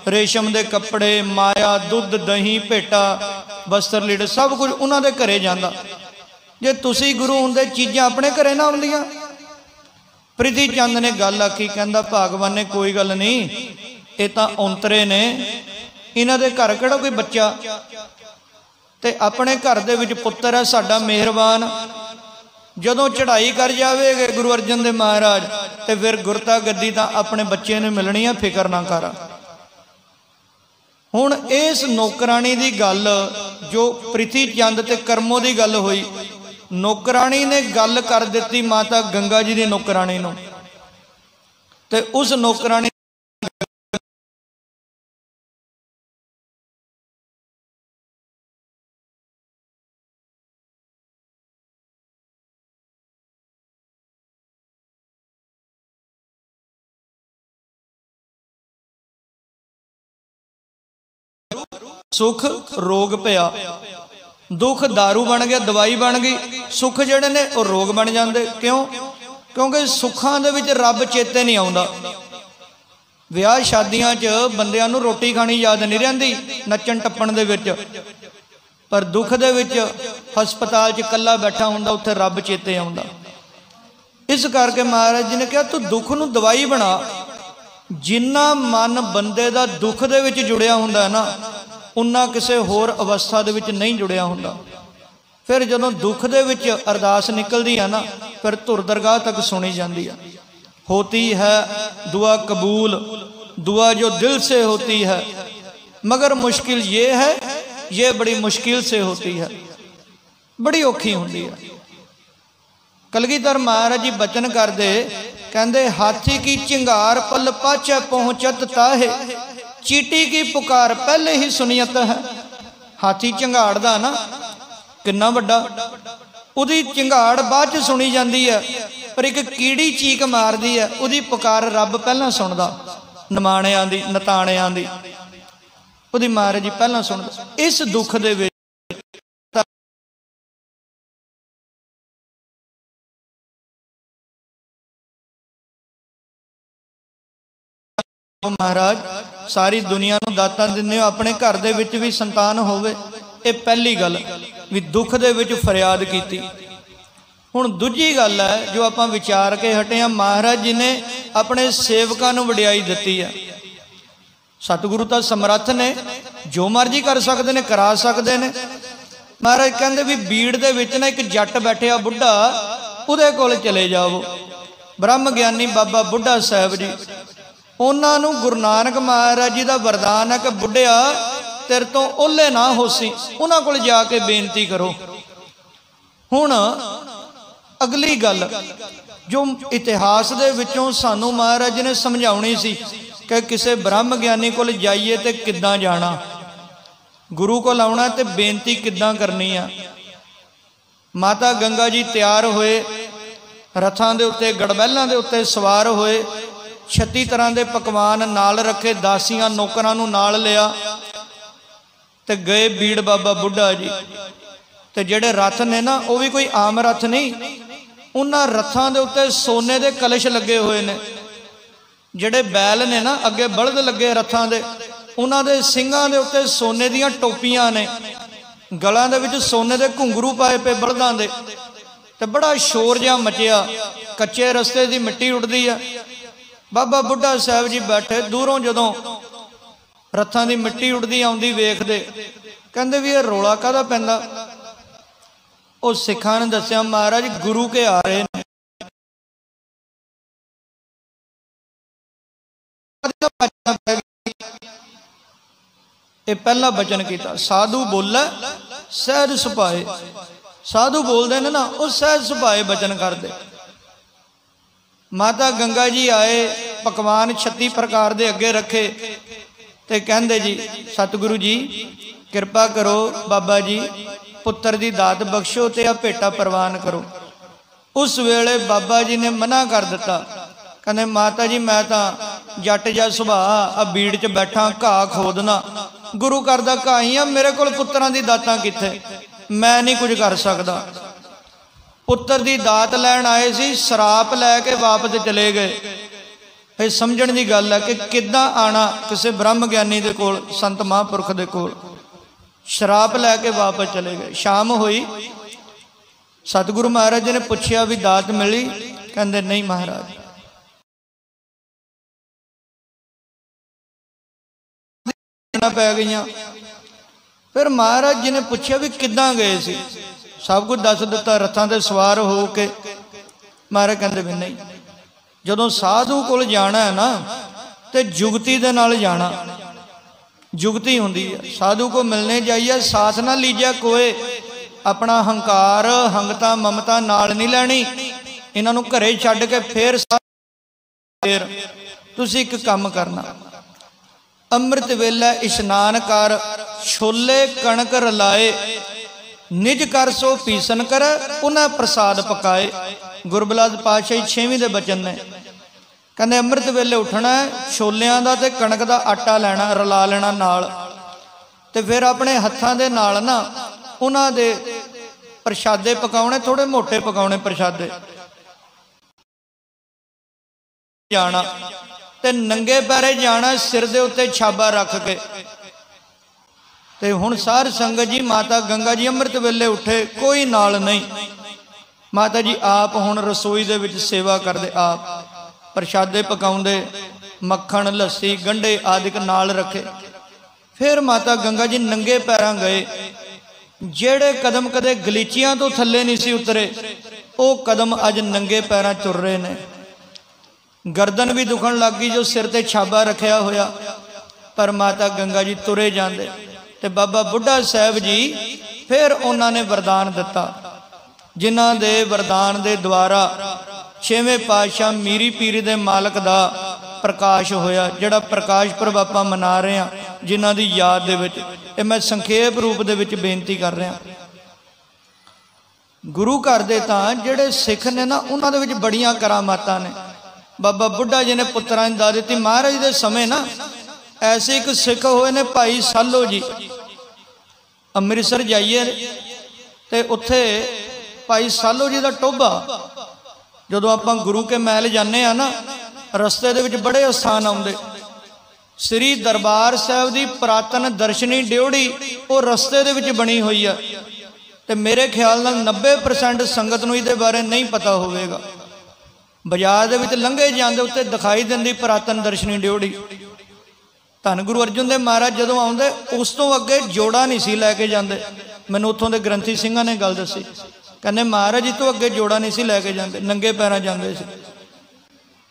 ਰੇਸ਼ਮ ਦੇ ਕੱਪੜੇ, ਮਾਇਆ, ਦੁੱਧ, ਦਹੀਂ, ਭੇਟਾ ਬਸਤਰ ਲੀੜੇ, ਸਭ ਕੁਝ ਉਹਨਾਂ ਦੇ ਘਰੇ ਜਾਂਦਾ। ਜੇ ਤੁਸੀਂ ਗੁਰੂ ਹੁੰਦੇ, ਚੀਜ਼ਾਂ ਆਪਣੇ ਘਰੇ ਨਾ ਆਉਂਦੀਆਂ ਪ੍ਰਿਥੀ ਚੰਦ ਨੇ ਗੱਲ ਆਖੀ, ਕਹਿੰਦਾ, ਭਗਵਾਨ ਨੇ ਕੋਈ ਗੱਲ ਨਹੀਂ। ਇਹ ਤਾਂ ਔਂਤਰੇ ਨੇ। ਇਹਨਾਂ ਦੇ ਘਰ ਕਿਹੜਾ ਕੋਈ ਬੱਚਾ? ਤੇ ਆਪਣੇ ਘਰ ਦੇ ਵਿੱਚ ਪੁੱਤਰ ਹੈ ਸਾਡਾ ਮਿਹਰਬਾਨ। ਜਦੋਂ ਚੜ੍ਹਾਈ ਕਰ ਜਾਵੇਗੇ ਗੁਰੂ ਅਰਜਨ ਦੇ ਮਹਾਰਾਜ, ਤੇ ਫਿਰ ਗੁਰਤਾ ਗੱਦੀ ਤਾਂ ਆਪਣੇ ਬੱਚੇ ਨੂੰ ਮਿਲਣੀ ਆ, ਫਿਕਰ ਨਾ ਕਰ। ਹੁਣ ਇਸ ਨੌਕਰਾਨੀ ਦੀ ਗੱਲ, ਜੋ ਪ੍ਰਿਥੀ ਚੰਦ ਤੇ ਕਰਮੋ ਦੀ ਗੱਲ ਹੋਈ, ਨੌਕਰਾਣੀ ਨੇ ਗੱਲ ਕਰ ਦਿੱਤੀ ਮਾਤਾ ਗੰਗਾ ਜੀ ਦੀ ਨੌਕਰਾਣੀ ਨੂੰ। ਤੇ ਉਸ ਨੌਕਰਾਣੀ ਸੁਖ, ਰੋਗ ਪਿਆ। ਦੁੱਖ दारू ਬਣ ਗਿਆ, ਦਵਾਈ ਬਣ ਗਈ। ਸੁਖ ਜਿਹੜੇ ਨੇ, ਉਹ ਰੋਗ ਬਣ ਜਾਂਦੇ। ਕਿਉਂ? ਕਿਉਂਕਿ ਸੁੱਖਾਂ ਦੇ ਵਿੱਚ ਰੱਬ ਚੇਤੇ ਨਹੀਂ ਆਉਂਦਾ। ਵਿਆਹ ਸ਼ਾਦੀਆਂ 'ਚ ਬੰਦਿਆਂ ਨੂੰ ਰੋਟੀ ਖਾਣੀ ਯਾਦ ਨਹੀਂ ਰਹਿੰਦੀ, ਨੱਚਣ ਟੱਪਣ ਦੇ ਵਿੱਚ। ਪਰ ਦੁੱਖ ਦੇ ਵਿੱਚ ਹਸਪਤਾਲ 'ਚ ਇਕੱਲਾ ਬੈਠਾ ਹੁੰਦਾ, ਉੱਥੇ ਰੱਬ ਚੇਤੇ ਆਉਂਦਾ। ਇਸ ਕਰਕੇ ਮਹਾਰਾਜ ਜੀ ਨੇ ਕਿਹਾ, ਤੂੰ ਦੁੱਖ ਨੂੰ ਦਵਾਈ ਬਣਾ। ਜਿੰਨਾ ਮਨ ਬੰਦੇ ਦਾ ਦੁੱਖ ਦੇ ਵਿੱਚ ਜੁੜਿਆ ਹੁੰਦਾ ਹੈ ਨਾ ਉਨਾ ਕਿਸੇ ਹੋਰ ਅਵਸਥਾ ਦੇ ਵਿੱਚ ਨਹੀਂ ਜੁੜਿਆ ਹੁੰਦਾ ਫਿਰ ਜਦੋਂ ਦੁੱਖ ਦੇ ਵਿੱਚ ਅਰਦਾਸ ਨਿਕਲਦੀ ਆ ਨਾ ਫਿਰ ਧੁਰ ਦਰਗਾਹ ਤੱਕ ਸੁਣੀ ਜਾਂਦੀ ਆ होती है दुआ कबूल दुआ जो दिल से होती है मगर मुश्किल ये है ये बड़ी मुश्किल से होती है ਬੜੀ ਔਖੀ ਹੁੰਦੀ ਹੈ ਕਲਗੀਧਰ ਮਹਾਰਾਜ ਜੀ ਬਚਨ ਕਰਦੇ ਕਹਿੰਦੇ ਹਾਥੀ ਕੀ ਚਿੰਗਾਰ ਪਲ ਪਾਚੈ ਪਹੁੰਚਤ ਤਾਹੇ ਚੀਟੀ ਕੀ ਪੁਕਾਰ ਪਹਿਲੇ ਹੀ ਸੁਨੀਅਤ ਹੈ ਹਾਥੀ ਚੰਗਾੜਦਾ ਨਾ, ਕਿੰਨਾ ਵੱਡਾ। ਉਹਦੀ ਚੰਗਾੜ ਬਾਅਦ ਚ ਸੁਣੀ ਜਾਂਦੀ ਹੈ ਪਰ ਇੱਕ ਕੀੜੀ ਚੀਕ ਮਾਰਦੀ ਹੈ ਉਹਦੀ ਪੁਕਾਰ ਰੱਬ ਪਹਿਲਾਂ ਸੁਣਦਾ। ਨਮਾਣਿਆਂ ਦੀ, ਨਤਾਣਿਆਂ ਦੀ। ਉਹਦੀ ਮਾਰ ਜੀ ਪਹਿਲਾਂ ਸੁਣਦਾ। ਇਸ ਦੁੱਖ ਦੇ ਵਿੱਚ ਮਹਾਰਾਜ ਸਾਰੀ ਦੁਨੀਆ ਨੂੰ ਦਾਤਾਂ ਦਿੰਦੇ ਹੋ, ਆਪਣੇ ਘਰ ਦੇ ਵਿੱਚ ਵੀ ਸੰਤਾਨ ਹੋਵੇ। ਇਹ ਪਹਿਲੀ ਗੱਲ ਵੀ ਦੁੱਖ ਦੇ ਵਿੱਚ ਫਰਿਆਦ ਕੀਤੀ। ਹੁਣ ਦੂਜੀ ਗੱਲ ਹੈ, ਜੋ ਆਪਾਂ ਵਿਚਾਰ ਕੇ ਹਟੇ ਆ ਮਹਾਰਾਜ ਜੀ ਨੇ ਆਪਣੇ ਸੇਵਕਾਂ ਨੂੰ ਵਡਿਆਈ ਦਿੱਤੀ ਹੈ। ਸਤਿਗੁਰੂ ਤਾਂ ਸਮਰੱਥ ਨੇ, ਜੋ ਮਰਜ਼ੀ ਕਰ ਸਕਦੇ ਨੇ, ਕਰਾ ਸਕਦੇ ਨੇ। ਮਹਾਰਾਜ ਕਹਿੰਦੇ ਵੀ ਬੀੜ ਦੇ ਵਿੱਚ ਨਾ ਇੱਕ ਜੱਟ ਬੈਠਿਆ ਬੁੱਢਾ, ਉਹਦੇ ਕੋਲ ਚਲੇ ਜਾਵੋ। ਬ੍ਰਹਮ ਗਿਆਨੀ ਬਾਬਾ ਬੁੱਢਾ ਸਾਹਿਬ ਜੀ ਉਹਨਾਂ ਨੂੰ ਗੁਰੂ ਨਾਨਕ ਮਹਾਰਾਜ ਜੀ ਦਾ ਵਰਦਾਨ ਹੈ ਕਿ ਬੁੱਢਿਆ, ਤੇਰੇ ਤੋਂ ਓਲੇ ਨਾ ਹੋਸੀ। ਉਹਨਾਂ ਕੋਲ ਜਾ ਕੇ ਬੇਨਤੀ ਕਰੋ। ਹੁਣ ਅਗਲੀ ਗੱਲ, ਜੋ ਇਤਿਹਾਸ ਦੇ ਵਿੱਚੋਂ ਸਾਨੂੰ ਮਹਾਰਾਜ ਨੇ ਸਮਝਾਉਣੀ ਸੀ ਕਿ ਕਿਸੇ ਬ੍ਰਹਮ ਗਿਆਨੀ ਕੋਲ ਜਾਈਏ ਤੇ ਕਿੱਦਾਂ ਜਾਣਾ। ਗੁਰੂ ਕੋਲ ਆਉਣਾ ਤੇ ਬੇਨਤੀ ਕਿੱਦਾਂ ਕਰਨੀ ਆ? ਮਾਤਾ ਗੰਗਾ ਜੀ ਤਿਆਰ ਹੋਏ, ਰਥਾਂ ਦੇ ਉੱਤੇ, ਗੜਬੈਲਾਂ ਦੇ ਉੱਤੇ ਸਵਾਰ ਹੋਏ 36 ਤਰ੍ਹਾਂ ਦੇ ਪਕਵਾਨ ਨਾਲ ਰੱਖੇ ਦਾਸੀਆਂ ਨੌਕਰਾਂ ਨੂੰ ਨਾਲ ਲਿਆ ਤੇ ਗਏ ਬੀੜ ਬਾਬਾ ਬੁੱਢਾ ਜੀ। ਤੇ ਜਿਹੜੇ ਰਥ ਨੇ ਨਾ, ਉਹ ਵੀ ਕੋਈ ਆਮ ਰਥ ਨਹੀਂ। ਉਹਨਾਂ ਰਥਾਂ ਦੇ ਉੱਤੇ ਸੋਨੇ ਦੇ ਕਲਸ਼ ਲੱਗੇ ਹੋਏ ਨੇ। ਜਿਹੜੇ ਬੈਲ ਨੇ ਨਾ, ਅੱਗੇ ਬਲਦ ਲੱਗੇ ਰਥਾਂ ਦੇ, ਉਹਨਾਂ ਦੇ ਸਿੰਘਾਂ ਦੇ ਉੱਤੇ ਸੋਨੇ ਦੀਆਂ ਟੋਪੀਆਂ ਨੇ। ਗਲਾਂ ਦੇ ਵਿੱਚ ਸੋਨੇ ਦੇ ਘੁੰਗਰੂ ਪਾਏ ਪਏ ਬਲਦਾਂ ਦੇ। ਤੇ ਬੜਾ ਸ਼ੋਰ ਜਿਹਾ ਮਚਿਆ। ਕੱਚੇ ਰਸਤੇ ਦੀ ਮਿੱਟੀ ਉੱਡਦੀ ਆ। ਬਾਬਾ ਬੁੱਢਾ ਸਾਹਿਬ ਜੀ ਬੈਠੇ ਦੂਰੋਂ ਜਦੋਂ ਰੱਥਾਂ ਦੀ ਮਿੱਟੀ ਉੱਡਦੀ ਆਉਂਦੀ ਵੇਖਦੇ, ਕਹਿੰਦੇ ਵੀ ਇਹ ਰੋਲਾ ਕਾਹਦਾ ਪੈਂਦਾ? ਉਹ ਸਿੱਖਾਂ ਨੇ ਦੱਸਿਆ, ਮਹਾਰਾਜ ਗੁਰੂ ਕੇ ਆ ਰਹੇ ਨੇ। ਇਹ ਪਹਿਲਾ ਬਚਨ ਕੀਤਾ, ਸਾਧੂ ਬੋਲੇ, ਸਹਿਜ ਸੁਭਾਏ। ਸਾਧੂ ਬੋਲਦੇ ਨੇ ਨਾ, ਉਹ ਸਹਿਜ ਸੁਭਾਏ ਬਚਨ ਕਰਦੇ। ਮਾਤਾ ਗੰਗਾ ਜੀ ਆਏ, ਪਕਵਾਨ 36 ਪ੍ਰਕਾਰ ਦੇ ਅੱਗੇ ਰੱਖੇ ਤੇ ਕਹਿੰਦੇ ਜੀ, ਸਤਿਗੁਰੂ ਜੀ, ਕਿਰਪਾ ਕਰੋ ਬਾਬਾ ਜੀ, ਪੁੱਤਰ ਦੀ ਦਾਤ ਬਖਸ਼ੋ ਤੇ ਆ ਭੇਟਾ ਪ੍ਰਵਾਨ ਕਰੋ। ਉਸ ਵੇਲੇ ਬਾਬਾ ਜੀ ਨੇ ਮਨਾ ਕਰ ਦਿੱਤਾ। ਕਹਿੰਦੇ, ਮਾਤਾ ਜੀ, ਮੈਂ ਤਾਂ ਜੱਟ ਜਾਂ ਸੁਭਾਅ ਆ ਬੀੜ 'ਚ ਬੈਠਾ, ਘਾਹ ਖੋਦਣਾ। ਗੁਰੂ ਘਰ ਦਾ ਘਾਈ ਆ, ਮੇਰੇ ਕੋਲ ਪੁੱਤਰਾਂ ਦੀ ਦਾਤਾਂ ਕਿੱਥੇ? ਮੈਂ ਨਹੀਂ ਕੁਝ ਕਰ ਸਕਦਾ। ਪੁੱਤਰ ਦੀ ਦਾਤ ਲੈਣ ਆਏ ਸੀ, ਸ਼ਰਾਪ ਲੈ ਕੇ ਵਾਪਸ ਚਲੇ ਗਏ। ਇਹ ਸਮਝਣ ਦੀ ਗੱਲ ਹੈ ਕਿ ਕਿੱਦਾਂ ਆਣਾ ਕਿਸੇ ਬ੍ਰਹਮ ਗਿਆਨੀ ਦੇ ਕੋਲ, ਸੰਤ ਮਹਾਂਪੁਰਖ ਦੇ ਕੋਲ। ਸ਼ਰਾਪ ਲੈ ਕੇ ਵਾਪਸ ਚਲੇ ਗਏ। ਸ਼ਾਮ ਹੋਈ। ਸਤਿਗੁਰੂ ਮਹਾਰਾਜ ਜੀ ਨੇ ਪੁੱਛਿਆ ਵੀ ਦਾਤ ਮਿਲੀ? ਕਹਿੰਦੇ, ਨਹੀਂ ਮਹਾਰਾਜ। ਪੈ ਗਈਆਂ। ਫਿਰ ਮਹਾਰਾਜ ਜੀ ਨੇ ਪੁੱਛਿਆ ਵੀ ਕਿੱਦਾਂ ਗਏ ਸੀ? ਸਭ ਕੁਝ ਦੱਸ ਦਿੱਤਾ, ਰਥਾਂ ਤੇ ਸਵਾਰ ਹੋ ਕੇ। ਮਹਾਰਾਜ ਕਹਿੰਦੇ ਵੀ ਨਹੀਂ, ਜਦੋਂ ਸਾਧੂ ਕੋਲ ਜਾਣਾ ਹੈ ਨਾ, ਤੇ ਜੁਗਤੀ ਦੇ ਨਾਲ ਜਾਣਾ। ਜੁਗਤੀ ਹੁੰਦੀ ਹੈ, ਸਾਧੂ ਕੋ ਮਿਲਨੇ ਜਾਈਏ, ਸਾਥ ਨਾ ਲੀਜਾ ਕੋਏ। ਆਪਣਾ ਹੰਕਾਰ, ਹੰਗਤਾ, ਮਮਤਾ ਨਾਲ ਨਹੀਂ ਲੈਣੀ। ਇਹਨਾਂ ਨੂੰ ਘਰੇ ਛੱਡ ਕੇ ਫੇਰ ਫੇਰ ਤੁਸੀਂ ਇੱਕ ਕੰਮ ਕਰਨਾ। ਅੰਮ੍ਰਿਤ ਵੇਲੇ ਇਸ਼ਨਾਨ ਕਰ, ਛੋਲੇ ਕਣਕ ਰਲਾਏ। ਨਿਜ ਕਰ ਸੋ ਪੀਸਨ ਕਰ ਉਹਨਾਂ ਪ੍ਰਸਾਦ ਪਕਾਏ। ਗੁਰਬਲਾਦ ਪਾਤਸ਼ਾਹੀ 6ਵੀਂ ਦੇ ਬਚਨ ਨੇ। ਕਹਿੰਦੇ, ਅੰਮ੍ਰਿਤ ਵੇਲੇ ਉੱਠਣਾ ਛੋਲਿਆਂ ਦਾ ਤੇ ਕਣਕ ਦਾ ਆਟਾ ਲੈਣਾ, ਰਲਾ ਲੈਣਾ ਨਾਲ। ਤੇ ਫਿਰ ਆਪਣੇ ਹੱਥਾਂ ਦੇ ਨਾਲ ਨਾ ਉਹਨਾਂ ਦੇ ਪ੍ਰਸ਼ਾਦੇ ਪਕਾਉਣੇ, ਥੋੜੇ ਮੋٹے ਪਕਾਉਣੇ ਪ੍ਰਸ਼ਾਦੇ। ਜਾਣਾ। ਤੇ ਨੰਗੇ ਪੈਰੇ ਜਾਣਾ, ਸਿਰ ਦੇ ਉੱਤੇ ਛਾਬਾ ਰੱਖ ਕੇ। ਤੇ ਹੁਣ ਸਾਰ ਸੰਗਤ ਜੀ, ਮਾਤਾ ਗੰਗਾ ਜੀ ਅੰਮ੍ਰਿਤ ਵੇਲੇ ਉੱਠੇ, ਕੋਈ ਨਾਲ ਨਹੀਂ। ਮਾਤਾ ਜੀ, ਆਪ ਹੁਣ ਰਸੋਈ ਦੇ ਵਿੱਚ ਸੇਵਾ ਕਰਦੇ, ਆਪ ਪ੍ਰਸ਼ਾਦੇ ਪਕਾਉਂਦੇ, ਮੱਖਣ, ਲੱਸੀ, ਗੰਢੇ ਆਦਿਕ ਨਾਲ ਰੱਖੇ। ਫਿਰ ਮਾਤਾ ਗੰਗਾ ਜੀ ਨੰਗੇ ਪੈਰਾਂ ਗਏ। ਜਿਹੜੇ ਕਦਮ ਕਦੇ ਗਲੀਚੀਆਂ ਤੋਂ ਥੱਲੇ ਨਹੀਂ ਸੀ ਉਤਰੇ, ਉਹ ਕਦਮ ਅੱਜ ਨੰਗੇ ਪੈਰਾਂ ਤੁਰ ਰਹੇ ਨੇ। ਗਰਦਨ ਵੀ ਦੁਖਣ ਲੱਗ ਗਈ, ਜੋ ਸਿਰ ਤੇ ਛਾਬਾ ਰੱਖਿਆ ਹੋਇਆ, ਪਰ ਮਾਤਾ ਗੰਗਾ ਜੀ ਤੁਰੇ ਜਾਂਦੇ। ਤੇ ਬਾਬਾ ਬੁੱਢਾ ਸਾਹਿਬ ਜੀ ਫਿਰ ਉਹਨਾਂ ਨੇ ਵਰਦਾਨ ਦਿੱਤਾ। ਜਿਨ੍ਹਾਂ ਦੇ ਵਰਦਾਨ ਦੇ ਦੁਆਰਾ ਛੇਵੇਂ ਪਾਤਸ਼ਾਹ ਮੀਰੀ ਪੀਰੀ ਦੇ ਮਾਲਕ ਦਾ ਪ੍ਰਕਾਸ਼ ਹੋਇਆ, ਜਿਹੜਾ ਪ੍ਰਕਾਸ਼ ਪੁਰਬ ਆਪਾਂ ਮਨਾ ਰਹੇ ਹਾਂ ਜਿਨ੍ਹਾਂ ਦੀ ਯਾਦ ਦੇ ਵਿੱਚ। ਇਹ ਮੈਂ ਸੰਖੇਪ ਰੂਪ ਦੇ ਵਿੱਚ ਬੇਨਤੀ ਕਰ ਰਿਹਾ। ਗੁਰੂ ਘਰ ਦੇ ਤਾਂ ਜਿਹੜੇ ਸਿੱਖ ਨੇ ਨਾ, ਉਹਨਾਂ ਦੇ ਵਿੱਚ ਬੜੀਆਂ ਕਰਾਮਾਤਾਂ ਨੇ। ਬਾਬਾ ਬੁੱਢਾ ਜੀ ਨੇ ਪੁੱਤਰਾਂ ਦੀ ਦਾ ਦਿੱਤੀ, ਮਹਾਰਾਜ ਦੇ ਸਮੇਂ ਨਾ ਐਸੇ ਇੱਕ ਸਿੱਖ ਹੋਏ ਨੇ ਭਾਈ ਸਾਲੋ ਜੀ। ਅੰਮ੍ਰਿਤਸਰ ਜਾਈਏ ਤੇ ਉੱਥੇ ਭਾਈ ਸਾਲੋ ਜੀ ਦਾ ਟੋਭਾ, ਜਦੋਂ ਆਪਾਂ ਗੁਰੂ ਕੇ ਮਹਿਲ ਜਾਂਦੇ ਆ ਨਾ, ਰਸਤੇ ਦੇ ਵਿੱਚ ਬੜੇ ਅਸਥਾਨ ਆਉਂਦੇ। ਸ੍ਰੀ ਦਰਬਾਰ ਸਾਹਿਬ ਦੀ ਪ੍ਰਾਤਨ ਦਰਸ਼ਨੀ ਡਿਉੜੀ ਉਹ ਰਸਤੇ ਦੇ ਵਿੱਚ ਬਣੀ ਹੋਈ ਆ। ਤੇ ਮੇਰੇ ਖਿਆਲ ਨਾਲ 90% ਸੰਗਤ ਨੂੰ ਇਹਦੇ ਬਾਰੇ ਨਹੀਂ ਪਤਾ ਹੋਵੇਗਾ। ਬਾਜ਼ਾਰ ਦੇ ਵਿੱਚ ਲੰਘੇ ਜਾਂਦੇ ਉੱਤੇ ਦਿਖਾਈ ਦਿੰਦੀ ਪ੍ਰਾਤਨ ਦਰਸ਼ਨੀ ਡਿਉੜੀ ਧੰਨ ਗੁਰੂ ਅਰਜਨ ਦੇਵ ਮਹਾਰਾਜ ਜਦੋਂ ਆਉਂਦੇ, ਉਸ ਤੋਂ ਅੱਗੇ ਜੋੜਾ ਨਹੀਂ ਸੀ ਲੈ ਕੇ ਜਾਂਦੇ। ਮੈਨੂੰ ਉੱਥੋਂ ਦੇ ਗ੍ਰੰਥੀ ਸਿੰਘਾਂ ਨੇ ਗੱਲ ਦੱਸੀ। ਕਹਿੰਦੇ, ਮਹਾਰਾਜ ਜੀ ਤੋਂ ਅੱਗੇ ਜੋੜਾ ਨਹੀਂ ਸੀ ਲੈ ਕੇ ਜਾਂਦੇ, ਨੰਗੇ ਪੈਰਾਂ ਜਾਂਦੇ ਸੀ।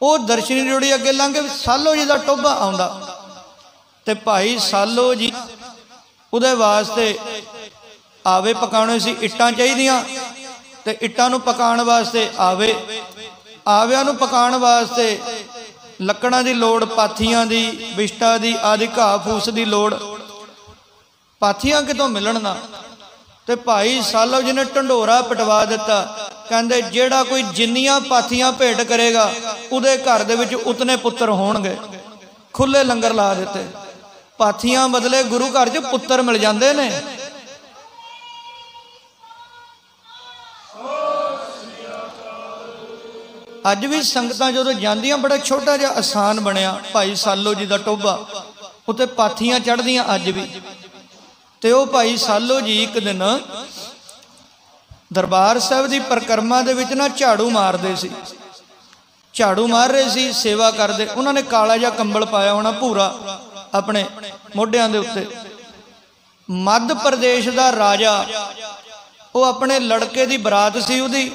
ਉਹ ਦਰਸ਼ਨੀ ਜੋੜੀ ਅੱਗੇ ਲੰਘੇ ਸਾਲੋ ਜੀ ਦਾ ਟੋਭਾ ਆਉਂਦਾ। ਤੇ ਭਾਈ ਸਾਲੋ ਜੀ ਉਹਦੇ ਵਾਸਤੇ ਆਵੇ ਪਕਾਉਣੇ ਸੀ ਇੱਟਾਂ ਚਾਹੀਦੀਆਂ ਤੇ ਇੱਟਾਂ ਨੂੰ ਪਕਾਉਣ ਵਾਸਤੇ ਆਵੇ, ਆਵਿਆਂ ਨੂੰ ਪਕਾਉਣ ਵਾਸਤੇ ਲੱਕੜਾਂ ਦੀ ਲੋੜ, ਪਾਥੀਆਂ ਦੀ, ਵਿਸ਼ਟਾ ਦੀ, ਆਦਿ ਘਾਹ ਫੂਸ ਦੀ ਲੋੜ। ਪਾਥੀਆਂ ਕਿਤੋਂ ਮਿਲਣ ਨਾ? ਤੇ ਭਾਈ ਸਾਲਵ ਜੀ ਨੇ ਢੰਡੋਰਾ ਪਟਵਾ ਦਿੱਤਾ। ਕਹਿੰਦੇ, ਜਿਹੜਾ ਕੋਈ ਜਿੰਨੀਆਂ ਪਾਥੀਆਂ ਭੇਟ ਕਰੇਗਾ, ਉਹਦੇ ਘਰ ਦੇ ਵਿੱਚ ਉਤਨੇ ਪੁੱਤਰ ਹੋਣਗੇ। ਖੁੱਲੇ ਲੰਗਰ ਲਾ ਦਿੱਤੇ। ਪਾਥੀਆਂ ਬਦਲੇ ਗੁਰੂ ਘਰ 'ਚ ਪੁੱਤਰ ਮਿਲ ਜਾਂਦੇ ਨੇ। ਅੱਜ ਵੀ ਸੰਗਤਾਂ ਜਦੋਂ ਜਾਂਦੀਆਂ, ਬੜਾ ਛੋਟਾ ਜਿਹਾ ਆਸਾਨ ਬਣਿਆ, ਭਾਈ ਸਾਲੋ ਜੀ ਦਾ ਟੋਬਾ ਉੱਤੇ ਪਾਥੀਆਂ ਚੜਦੀਆਂ ਅੱਜ ਵੀ। ਤੇ ਉਹ ਭਾਈ ਸਾਲੋ ਜੀ ਇੱਕ ਦਿਨ ਦਰਬਾਰ ਸਾਹਿਬ ਦੀ ਪਰਕਰਮਾ ਦੇ ਵਿੱਚ ਨਾ ਝਾੜੂ ਮਾਰਦੇ ਸੀ। ਝਾੜੂ ਮਾਰ ਰਹੇ ਸੀ, ਸੇਵਾ ਕਰਦੇ। ਉਹਨਾਂ ਨੇ ਕਾਲਾ ਜਿਹਾ ਕੰਬਲ ਪਾਇਆ ਹੋਣਾ ਭੂਰਾ ਆਪਣੇ ਮੋਢਿਆਂ ਦੇ ਉੱਤੇ। ਮੱਧ ਪ੍ਰਦੇਸ਼ ਦਾ ਰਾਜਾ, ਉਹ ਆਪਣੇ ਲੜਕੇ ਦੀ ਬਰਾਤ ਸੀ ਉਹਦੀ।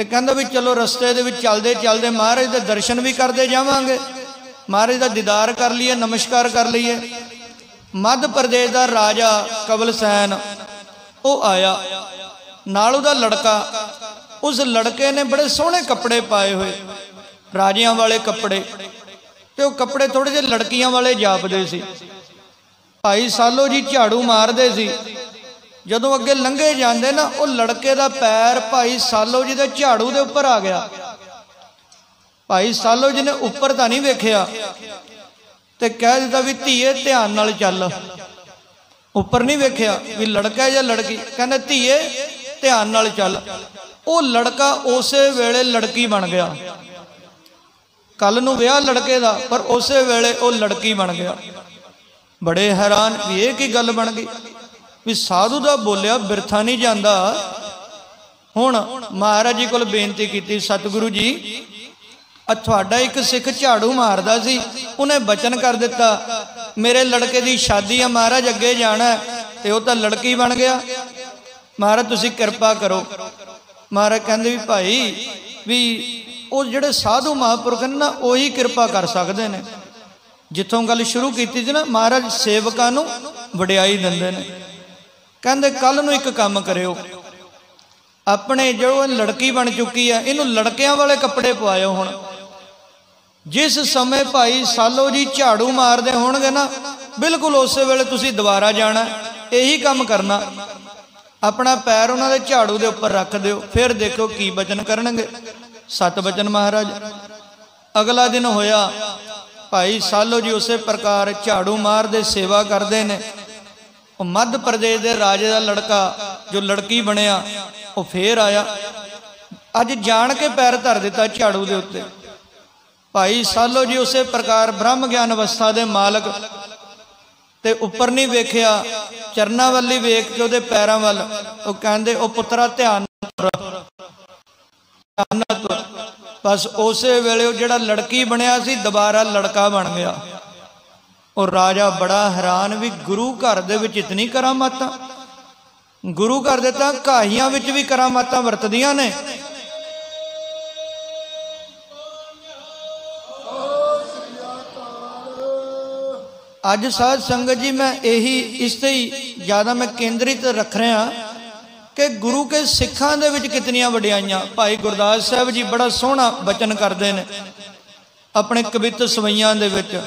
ਤੇ ਕਹਿੰਦਾ ਵੀ ਚਲੋ ਰਸਤੇ ਦੇ ਵਿੱਚ ਚੱਲਦੇ ਚੱਲਦੇ ਮਹਾਰਾਜ ਦੇ ਦਰਸ਼ਨ ਵੀ ਕਰਦੇ ਜਾਵਾਂਗੇ। ਮਹਾਰਾਜ ਦਾ ਦੀਦਾਰ ਕਰ ਲਈਏ, ਨਮਸਕਾਰ ਕਰ ਲਈਏ। ਮੱਧ ਪ੍ਰਦੇਸ਼ ਦਾ ਰਾਜਾ ਕਬਲ ਸੈਨ, ਉਹ ਆਇਆ। ਨਾਲ ਉਹਦਾ ਲੜਕਾ। ਉਸ ਲੜਕੇ ਨੇ ਬੜੇ ਸੋਹਣੇ ਕੱਪੜੇ ਪਾਏ ਹੋਏ। ਰਾਜਿਆਂ ਵਾਲੇ ਕੱਪੜੇ। ਤੇ ਉਹ ਕੱਪੜੇ ਥੋੜੇ ਜਿਹੇ ਲੜਕੀਆਂ ਵਾਲੇ ਜਾਪਦੇ ਸੀ। ਭਾਈ ਸਾਲੋ ਜੀ ਝਾੜੂ ਮਾਰਦੇ ਸੀ। ਜਦੋਂ ਅੱਗੇ ਲੰਘੇ ਜਾਂਦੇ ਨਾ, ਉਹ ਲੜਕੇ ਦਾ ਪੈਰ ਭਾਈ ਸਾਲੋ ਜੀ ਦੇ ਝਾੜੂ ਦੇ ਉੱਪਰ ਆ ਗਿਆ। ਭਾਈ ਸਾਲੋ ਜੀ ਨੇ ਉੱਪਰ ਤਾਂ ਨਹੀਂ ਵੇਖਿਆ ਤੇ ਕਹਿ ਦਿੱਤਾ ਵੀ ਧੀਏ, ਧਿਆਨ ਨਾਲ ਚੱਲ। ਉੱਪਰ ਨਹੀਂ ਵੇਖਿਆ ਵੀ ਲੜਕਾ ਜਾਂ ਲੜਕੀ। ਕਹਿੰਦੇ, ਧੀਏ, ਧਿਆਨ ਨਾਲ ਚੱਲ। ਉਹ ਲੜਕਾ ਉਸੇ ਵੇਲੇ ਲੜਕੀ ਬਣ ਗਿਆ। ਕੱਲ ਨੂੰ ਵਿਆਹ ਲੜਕੇ ਦਾ, ਪਰ ਉਸੇ ਵੇਲੇ ਉਹ ਲੜਕੀ ਬਣ ਗਿਆ। ਬੜੇ ਹੈਰਾਨ ਵੀ ਇਹ ਕੀ ਗੱਲ ਬਣ ਗਈ? ਵੀ ਸਾਧੂ ਦਾ ਬੋਲਿਆ ਬਿਰਥਾ ਨਹੀਂ ਜਾਂਦਾ। ਹੁਣ ਮਹਾਰਾਜ ਜੀ ਕੋਲ ਬੇਨਤੀ ਕੀਤੀ, ਸਤਿਗੁਰੂ ਜੀ ਆ ਤੁਹਾਡਾ ਇੱਕ ਸਿੱਖ ਝਾੜੂ ਮਾਰਦਾ ਸੀ, ਉਹਨੇ ਬਚਨ ਕਰ ਦਿੱਤਾ। ਮੇਰੇ ਲੜਕੇ ਦੀ ਸ਼ਾਦੀ ਆ, ਮਹਾਰਾਜ ਅੱਗੇ ਜਾਣਾ ਤੇ ਉਹ ਤਾਂ ਲੜਕੀ ਬਣ ਗਿਆ। ਮਹਾਰਾਜ, ਤੁਸੀਂ ਕਿਰਪਾ ਕਰੋ। ਮਹਾਰਾਜ ਕਹਿੰਦੇ ਵੀ ਭਾਈ, ਵੀ ਉਹ ਜਿਹੜੇ ਸਾਧੂ ਮਹਾਂਪੁਰਖ ਨੇ ਨਾ, ਉਹੀ ਕਿਰਪਾ ਕਰ ਸਕਦੇ ਨੇ। ਜਿੱਥੋਂ ਗੱਲ ਸ਼ੁਰੂ ਕੀਤੀ ਸੀ ਨਾ, ਮਹਾਰਾਜ ਸੇਵਕਾਂ ਨੂੰ ਵਡਿਆਈ ਦਿੰਦੇ ਨੇ। ਕਹਿੰਦੇ ਕੱਲ ਨੂੰ ਇੱਕ ਕੰਮ ਕਰਿਓ। ਆਪਣੇ ਜੋ ਲੜਕੀ ਬਣ ਚੁੱਕੀ ਹੈ ਇਹਨੂੰ ਲੜਕਿਆਂ ਵਾਲੇ ਕੱਪੜੇ ਪਵਾਇਓ ਹੁਣ। ਜਿਸ ਸਮੇਂ ਭਾਈ ਸਾਲੋ ਜੀ ਝਾੜੂ ਮਾਰਦੇ ਹੋਣਗੇ ਨਾ, ਬਿਲਕੁਲ ਉਸੇ ਵੇਲੇ ਤੁਸੀਂ ਦੁਬਾਰਾ ਜਾਣਾ, ਇਹੀ ਕੰਮ ਕਰਨਾ। ਆਪਣਾ ਪੈਰ ਉਹਨਾਂ ਦੇ ਝਾੜੂ ਦੇ ਉੱਪਰ ਰੱਖ ਦਿਓ, ਫਿਰ ਦੇਖੋ ਕੀ ਬਚਨ ਕਰਨਗੇ। ਸਤ ਬਚਨ ਮਹਾਰਾਜ, ਅਗਲਾ ਦਿਨ ਹੋਇਆ, ਭਾਈ ਸਾਲੋ ਜੀ ਉਸੇ ਪ੍ਰਕਾਰ ਝਾੜੂ ਮਾਰਦੇ, ਸੇਵਾ ਕਰਦੇ ਨੇ। ਉਹ ਮੱਧ ਪ੍ਰਦੇਸ਼ ਦੇ ਰਾਜੇ ਦਾ ਲੜਕਾ ਜੋ ਲੜਕੀ ਬਣਿਆ, ਉਹ ਫੇਰ ਆਇਆ। ਅੱਜ ਜਾਣ ਕੇ ਪੈਰ ਧਰ ਦਿੱਤਾ ਝਾੜੂ ਦੇ ਉੱਤੇ। ਭਾਈ ਸਾਲੋ ਜੀ ਉਸੇ ਪ੍ਰਕਾਰ ਬ੍ਰਹਮ ਗਿਆਨ ਅਵਸਥਾ ਦੇ ਮਾਲਕ ਤੇ ਉੱਪਰ ਨਹੀਂ ਵੇਖਿਆ, ਚਰਨਾਂ ਵੱਲ ਹੀ ਵੇਖ ਕੇ ਉਹਦੇ ਪੈਰਾਂ ਵੱਲ, ਉਹ ਕਹਿੰਦੇ, ਉਹ ਪੁੱਤਰਾ, ਧਿਆਨ ਧਿਆਨ ਤੁਰ। ਬਸ ਉਸੇ ਵੇਲੇ ਉਹ ਜਿਹੜਾ ਲੜਕੀ ਬਣਿਆ ਸੀ, ਦੁਬਾਰਾ ਲੜਕਾ ਬਣ ਗਿਆ। ਉਹ ਰਾਜਾ ਬੜਾ ਹੈਰਾਨ ਵੀ ਗੁਰੂ ਘਰ ਦੇ ਵਿੱਚ ਇਤਨੀ ਕਰਾਮਾਤਾਂ। ਗੁਰੂ ਘਰ ਦੇ ਤਾਂ ਕਾਹੀਆਂ ਵਿੱਚ ਵੀ ਕਰਾਮਾਤਾਂ ਵਰਤਦੀਆਂ ਨੇ। ਅੱਜ ਸਾਧ ਸੰਗਤ ਜੀ, ਮੈਂ ਇਹੀ ਇਸ ਤੇ ਹੀ ਜ਼ਿਆਦਾ ਮੈਂ ਕੇਂਦਰਿਤ ਰੱਖ ਰਿਹਾ ਕਿ ਗੁਰੂ ਕੇ ਸਿੱਖਾਂ ਦੇ ਵਿੱਚ ਕਿਤਨੀਆਂ ਵਡਿਆਈਆਂ। ਭਾਈ ਗੁਰਦਾਸ ਸਾਹਿਬ ਜੀ ਬੜਾ ਸੋਹਣਾ ਬਚਨ ਕਰਦੇ ਨੇ। ਆਪਣੇ ਕਵਿਤ ਸਵਈਆਂ ਦੇ ਵਿੱਚ।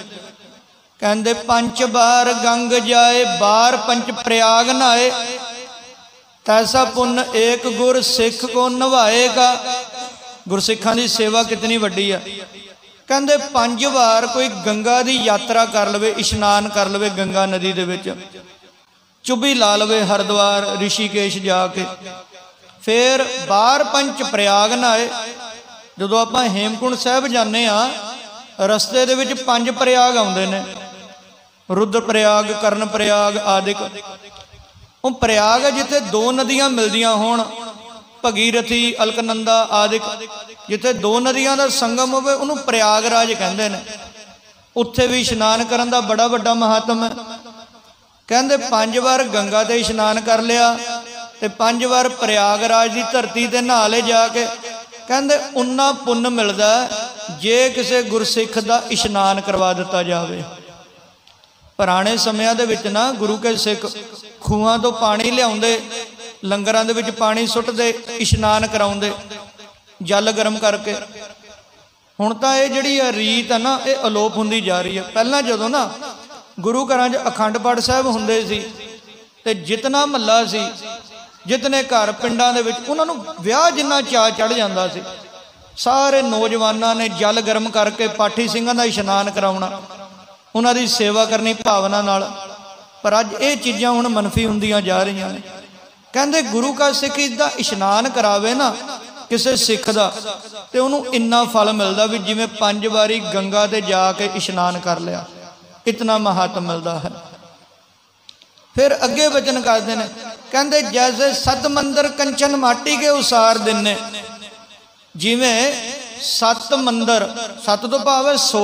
ਕਹਿੰਦੇ ਪੰਜ ਬਾਰ ਗੰਗ ਜਾਏ, ਬਾਰ ਪੰਜ ਪ੍ਰਯਾਗ ਨਾਏ। ਤੈਸਾ ਪੁੰਨ ਏਕ ਗੁਰ ਸਿੱਖ ਕੋ ਨਵਾਏਗਾ। ਗੁਰਸਿੱਖਾਂ ਦੀ ਸੇਵਾ ਕਿਤਨੀ ਵੱਡੀ ਆ। ਕਹਿੰਦੇ ਪੰਜ ਵਾਰ ਕੋਈ ਗੰਗਾ ਦੀ ਯਾਤਰਾ ਕਰ ਲਵੇ, ਇਸ਼ਨਾਨ ਕਰ ਲਵੇ ਗੰਗਾ ਨਦੀ ਦੇ ਵਿੱਚ। ਚੁੱਭੀ ਲਾ ਲਵੇ ਹਰਦੁਆਰ, ਰਿਸ਼ੀਕੇਸ਼ ਜਾ ਕੇ। ਫਿਰ ਬਾਰ ਪੰਚ ਪ੍ਰਯਾਗ ਨਾਏ। ਜਦੋਂ ਆਪਾਂ ਹੇਮਕੁੰਡ ਸਾਹਿਬ ਜਾਂਦੇ ਆ ਰਸਤੇ ਦੇ ਵਿੱਚ ਪੰਜ ਪ੍ਰਯਾਗ ਆਉਂਦੇ ਨੇ। ਰੁਦਰ ਪ੍ਰਯਾਗ, ਕਰਨ ਪ੍ਰਯਾਗ ਆਦਿਕ। ਉਹ ਪ੍ਰਯਾਗ ਹੈ ਜਿੱਥੇ ਦੋ ਨਦੀਆਂ ਮਿਲਦੀਆਂ ਹੋਣ, ਭਗੀਰਥੀ, ਅਲਕਨੰਦਾ ਆਦਿਕ। ਜਿੱਥੇ ਦੋ ਨਦੀਆਂ ਦਾ ਸੰਗਮ ਹੋਵੇ, ਉਹਨੂੰ ਪ੍ਰਯਾਗ ਰਾਜ ਕਹਿੰਦੇ ਨੇ। ਉੱਥੇ ਵੀ ਇਸ਼ਨਾਨ ਕਰਨ ਦਾ ਬੜਾ ਵੱਡਾ ਮਹੱਤਵ ਹੈ। ਕਹਿੰਦੇ ਪੰਜ ਵਾਰ ਗੰਗਾ ਤੇ ਇਸ਼ਨਾਨ ਕਰ ਲਿਆ ਤੇ ਪੰਜ ਵਾਰ ਪ੍ਰਯਾਗਰਾਜ ਦੀ ਧਰਤੀ ਤੇ ਨਹਾ ਲੈ ਜਾ ਕੇ। ਕਹਿੰਦੇ ਉਨਾ ਪੁੰਨ ਮਿਲਦਾ ਜੇ ਕਿਸੇ ਗੁਰਸਿੱਖ ਦਾ ਇਸ਼ਨਾਨ ਕਰਵਾ ਦਿੱਤਾ ਜਾਵੇ। ਪੁਰਾਣੇ ਸਮਿਆਂ ਦੇ ਵਿੱਚ ਨਾ ਗੁਰੂ ਕੇ ਸਿੱਖ ਖੂਹਾਂ ਤੋਂ ਪਾਣੀ ਲਿਆਉਂਦੇ, ਲੰਗਰਾਂ ਦੇ ਵਿੱਚ ਪਾਣੀ ਸੁੱਟਦੇ, ਇਸ਼ਨਾਨ ਕਰਾਉਂਦੇ, ਜਲ ਗਰਮ ਕਰਕੇ। ਹੁਣ ਤਾਂ ਇਹ ਜਿਹੜੀ ਆ ਰੀਤ ਆ ਨਾ, ਇਹ ਅਲੋਪ ਹੁੰਦੀ ਜਾ ਰਹੀ ਹੈ ਪਹਿਲਾਂ ਜਦੋਂ ਨਾ ਗੁਰੂ ਘਰਾਂ 'ਚ ਅਖੰਡ ਪਾਠ ਸਾਹਿਬ ਹੁੰਦੇ ਸੀ ਤੇ ਜਿਤਨਾ ਮੱਲਾ ਸੀ, ਜਿਤਨੇ ਘਰ ਪਿੰਡਾਂ ਦੇ ਵਿੱਚ ਉਹਨਾਂ ਨੂੰ ਵਿਆਹ ਜਿੰਨਾ ਚਾਹ ਚੜ ਜਾਂਦਾ ਸੀ। ਸਾਰੇ ਨੌਜਵਾਨਾਂ ਨੇ ਜਲ ਗਰਮ ਕਰਕੇ ਪਾਠੀ ਸਿੰਘਾਂ ਦਾ ਇਸ਼ਨਾਨ ਕਰਾਉਣਾ। ਉਹਨਾਂ ਦੀ ਸੇਵਾ ਕਰਨੀ ਭਾਵਨਾ ਨਾਲ। ਪਰ ਅੱਜ ਇਹ ਚੀਜ਼ਾਂ ਹੁਣ ਮਨਫੀ ਹੁੰਦੀਆਂ ਜਾ ਰਹੀਆਂ ਨੇ। ਕਹਿੰਦੇ ਗੁਰੂ ਕਾ ਸਿੱਖ ਦਾ ਇਸ਼ਨਾਨ ਕਰਾਵੇ ਨਾ ਕਿਸੇ ਸਿੱਖ ਦਾ, ਤੇ ਉਹਨੂੰ ਇੰਨਾ ਫਲ ਮਿਲਦਾ ਵੀ ਜਿਵੇਂ ਪੰਜ ਵਾਰੀ ਗੰਗਾ ਤੇ ਜਾ ਕੇ ਇਸ਼ਨਾਨ ਕਰ ਲਿਆ, ਇਤਨਾ ਮਹੱਤਵ ਮਿਲਦਾ ਹੈ। ਫਿਰ ਅੱਗੇ ਵਚਨ ਕਰਦੇ ਨੇ, ਕਹਿੰਦੇ ਜੈਸੇ ਸਤ ਮੰਦਰ ਕੰਚਨ ਮਾਟੀ ਕੇ ਉਸਾਰ ਦਿਨੇ। ਜਿਵੇਂ ਸਤ ਮੰਦਰ, ਸਤ ਤੋਂ ਭਾਵ ਹੈ 100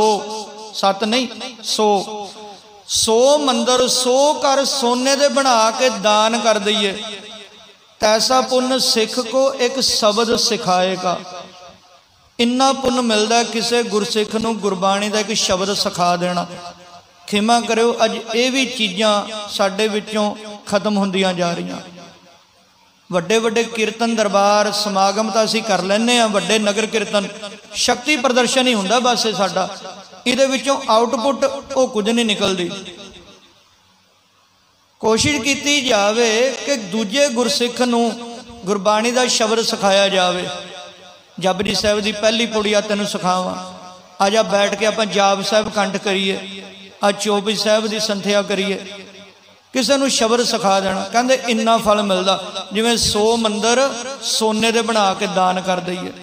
ਸੱਤ ਨਹੀਂ 100 100 ਮੰਦਰ 100 ਘਰ ਸੋਨੇ ਦੇ ਬਣਾ ਕੇ ਦਾਨ ਕਰ ਦਈਏ। ਤੈਸਾ ਪੁੰਨ ਸਿੱਖ ਕੋ ਇੱਕ ਸ਼ਬਦ ਸਿਖਾਏਗਾ। ਇੰਨਾ ਪੁੰਨ ਮਿਲਦਾ ਕਿਸੇ ਗੁਰਸਿੱਖ ਨੂੰ ਗੁਰਬਾਣੀ ਦਾ ਇੱਕ ਸ਼ਬਦ ਸਿਖਾ ਦੇਣਾ। ਖਿਮਾ ਕਰਿਓ, ਅੱਜ ਇਹ ਵੀ ਚੀਜ਼ਾਂ ਸਾਡੇ ਵਿੱਚੋਂ ਖਤਮ ਹੁੰਦੀਆਂ ਜਾ ਰਹੀਆਂ। ਵੱਡੇ ਵੱਡੇ ਕੀਰਤਨ ਦਰਬਾਰ, ਸਮਾਗਮ ਤਾਂ ਅਸੀਂ ਕਰ ਲੈਨੇ ਆ ਵੱਡੇ ਨਗਰ ਕੀਰਤਨ। ਸ਼ਕਤੀ ਪ੍ਰਦਰਸ਼ਨ ਹੀ ਹੁੰਦਾ ਬਸ ਇਹ ਸਾਡਾ। ਇਹਦੇ ਵਿੱਚੋਂ ਆਊਟਪੁੱਟ ਉਹ ਕੁਝ ਨਹੀਂ ਨਿਕਲਦੀ। ਕੋਸ਼ਿਸ਼ ਕੀਤੀ ਜਾਵੇ ਕਿ ਦੂਜੇ ਗੁਰਸਿੱਖ ਨੂੰ ਗੁਰਬਾਣੀ ਦਾ ਸ਼ਬਦ ਸਿਖਾਇਆ ਜਾਵੇ। ਜਪਜੀ ਸਾਹਿਬ ਦੀ ਪਹਿਲੀ ਪੌੜੀ ਆ, ਤੈਨੂੰ ਸਿਖਾਵਾਂ। ਆ ਜਾ ਬੈਠ ਕੇ ਆਪਾਂ ਜਾਪ ਸਾਹਿਬ ਕੰਠ ਕਰੀਏ। ਆ ਚੋਪਈ ਸਾਹਿਬ ਦੀ ਸੰਥਿਆ ਕਰੀਏ। ਕਿਸੇ ਨੂੰ ਸ਼ਬਦ ਸਿਖਾ ਦੇਣਾ। ਕਹਿੰਦੇ ਇੰਨਾ ਫਲ ਮਿਲਦਾ। ਜਿਵੇਂ 100 ਮੰਦਰ ਸੋਨੇ ਦੇ ਬਣਾ ਕੇ ਦਾਨ ਕਰ ਦਈਏ।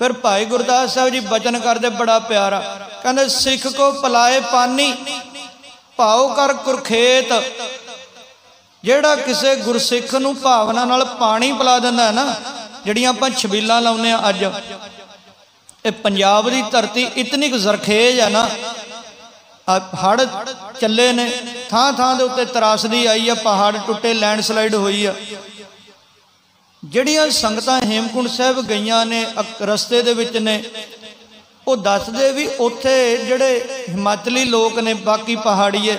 ਫਿਰ ਭਾਈ ਗੁਰਦਾਸ ਸਾਹਿਬ ਜੀ ਬਚਨ ਕਰਦੇ, ਬੜਾ ਪਿਆਰਾ। ਕਹਿੰਦੇ, ਸਿੱਖ ਕੋ ਪਲਾਏ ਪਾਨੀ, ਭਾਉ ਕਰ ਕੁਰਖੇਤ। ਜਿਹੜਾ ਕਿਸੇ ਗੁਰਸਿੱਖ ਨੂੰ ਭਾਵਨਾ ਨਾਲ ਪਾਣੀ ਪਿਲਾ ਦਿੰਦਾ ਹੈ ਨਾ, ਜਿਹੜੀਆਂ ਆਪਾਂ ਛਬੀਲਾਂ ਲਾਉਂਦੇ ਆ ਅੱਜ। ਇਹ ਪੰਜਾਬ ਦੀ ਧਰਤੀ ਇਤਨੀ ਕੁ ਜ਼ਰਖੇਜ ਹੈ ਨਾ ਹੜ ਚੱਲੇ ਨੇ, ਥਾਂ ਥਾਂ ਦੇ ਉੱਤੇ ਤਰਾਸਦੀ ਆਈ ਆ, ਪਹਾੜ ਟੁੱਟੇ, ਲੈਂਡਸਲਾਈਡ ਹੋਈ ਆ। ਜਿਹੜੀਆਂ ਸੰਗਤਾਂ ਹੇਮਕੁੰਡ ਸਾਹਿਬ ਗਈਆਂ ਨੇ ਰਸਤੇ ਦੇ ਵਿੱਚ ਨੇ, ਉਹ ਦੱਸਦੇ ਵੀ ਉੱਥੇ ਜਿਹੜੇ ਹਿਮਾਚਲੀ ਲੋਕ ਨੇ, ਬਾਕੀ ਪਹਾੜੀਏ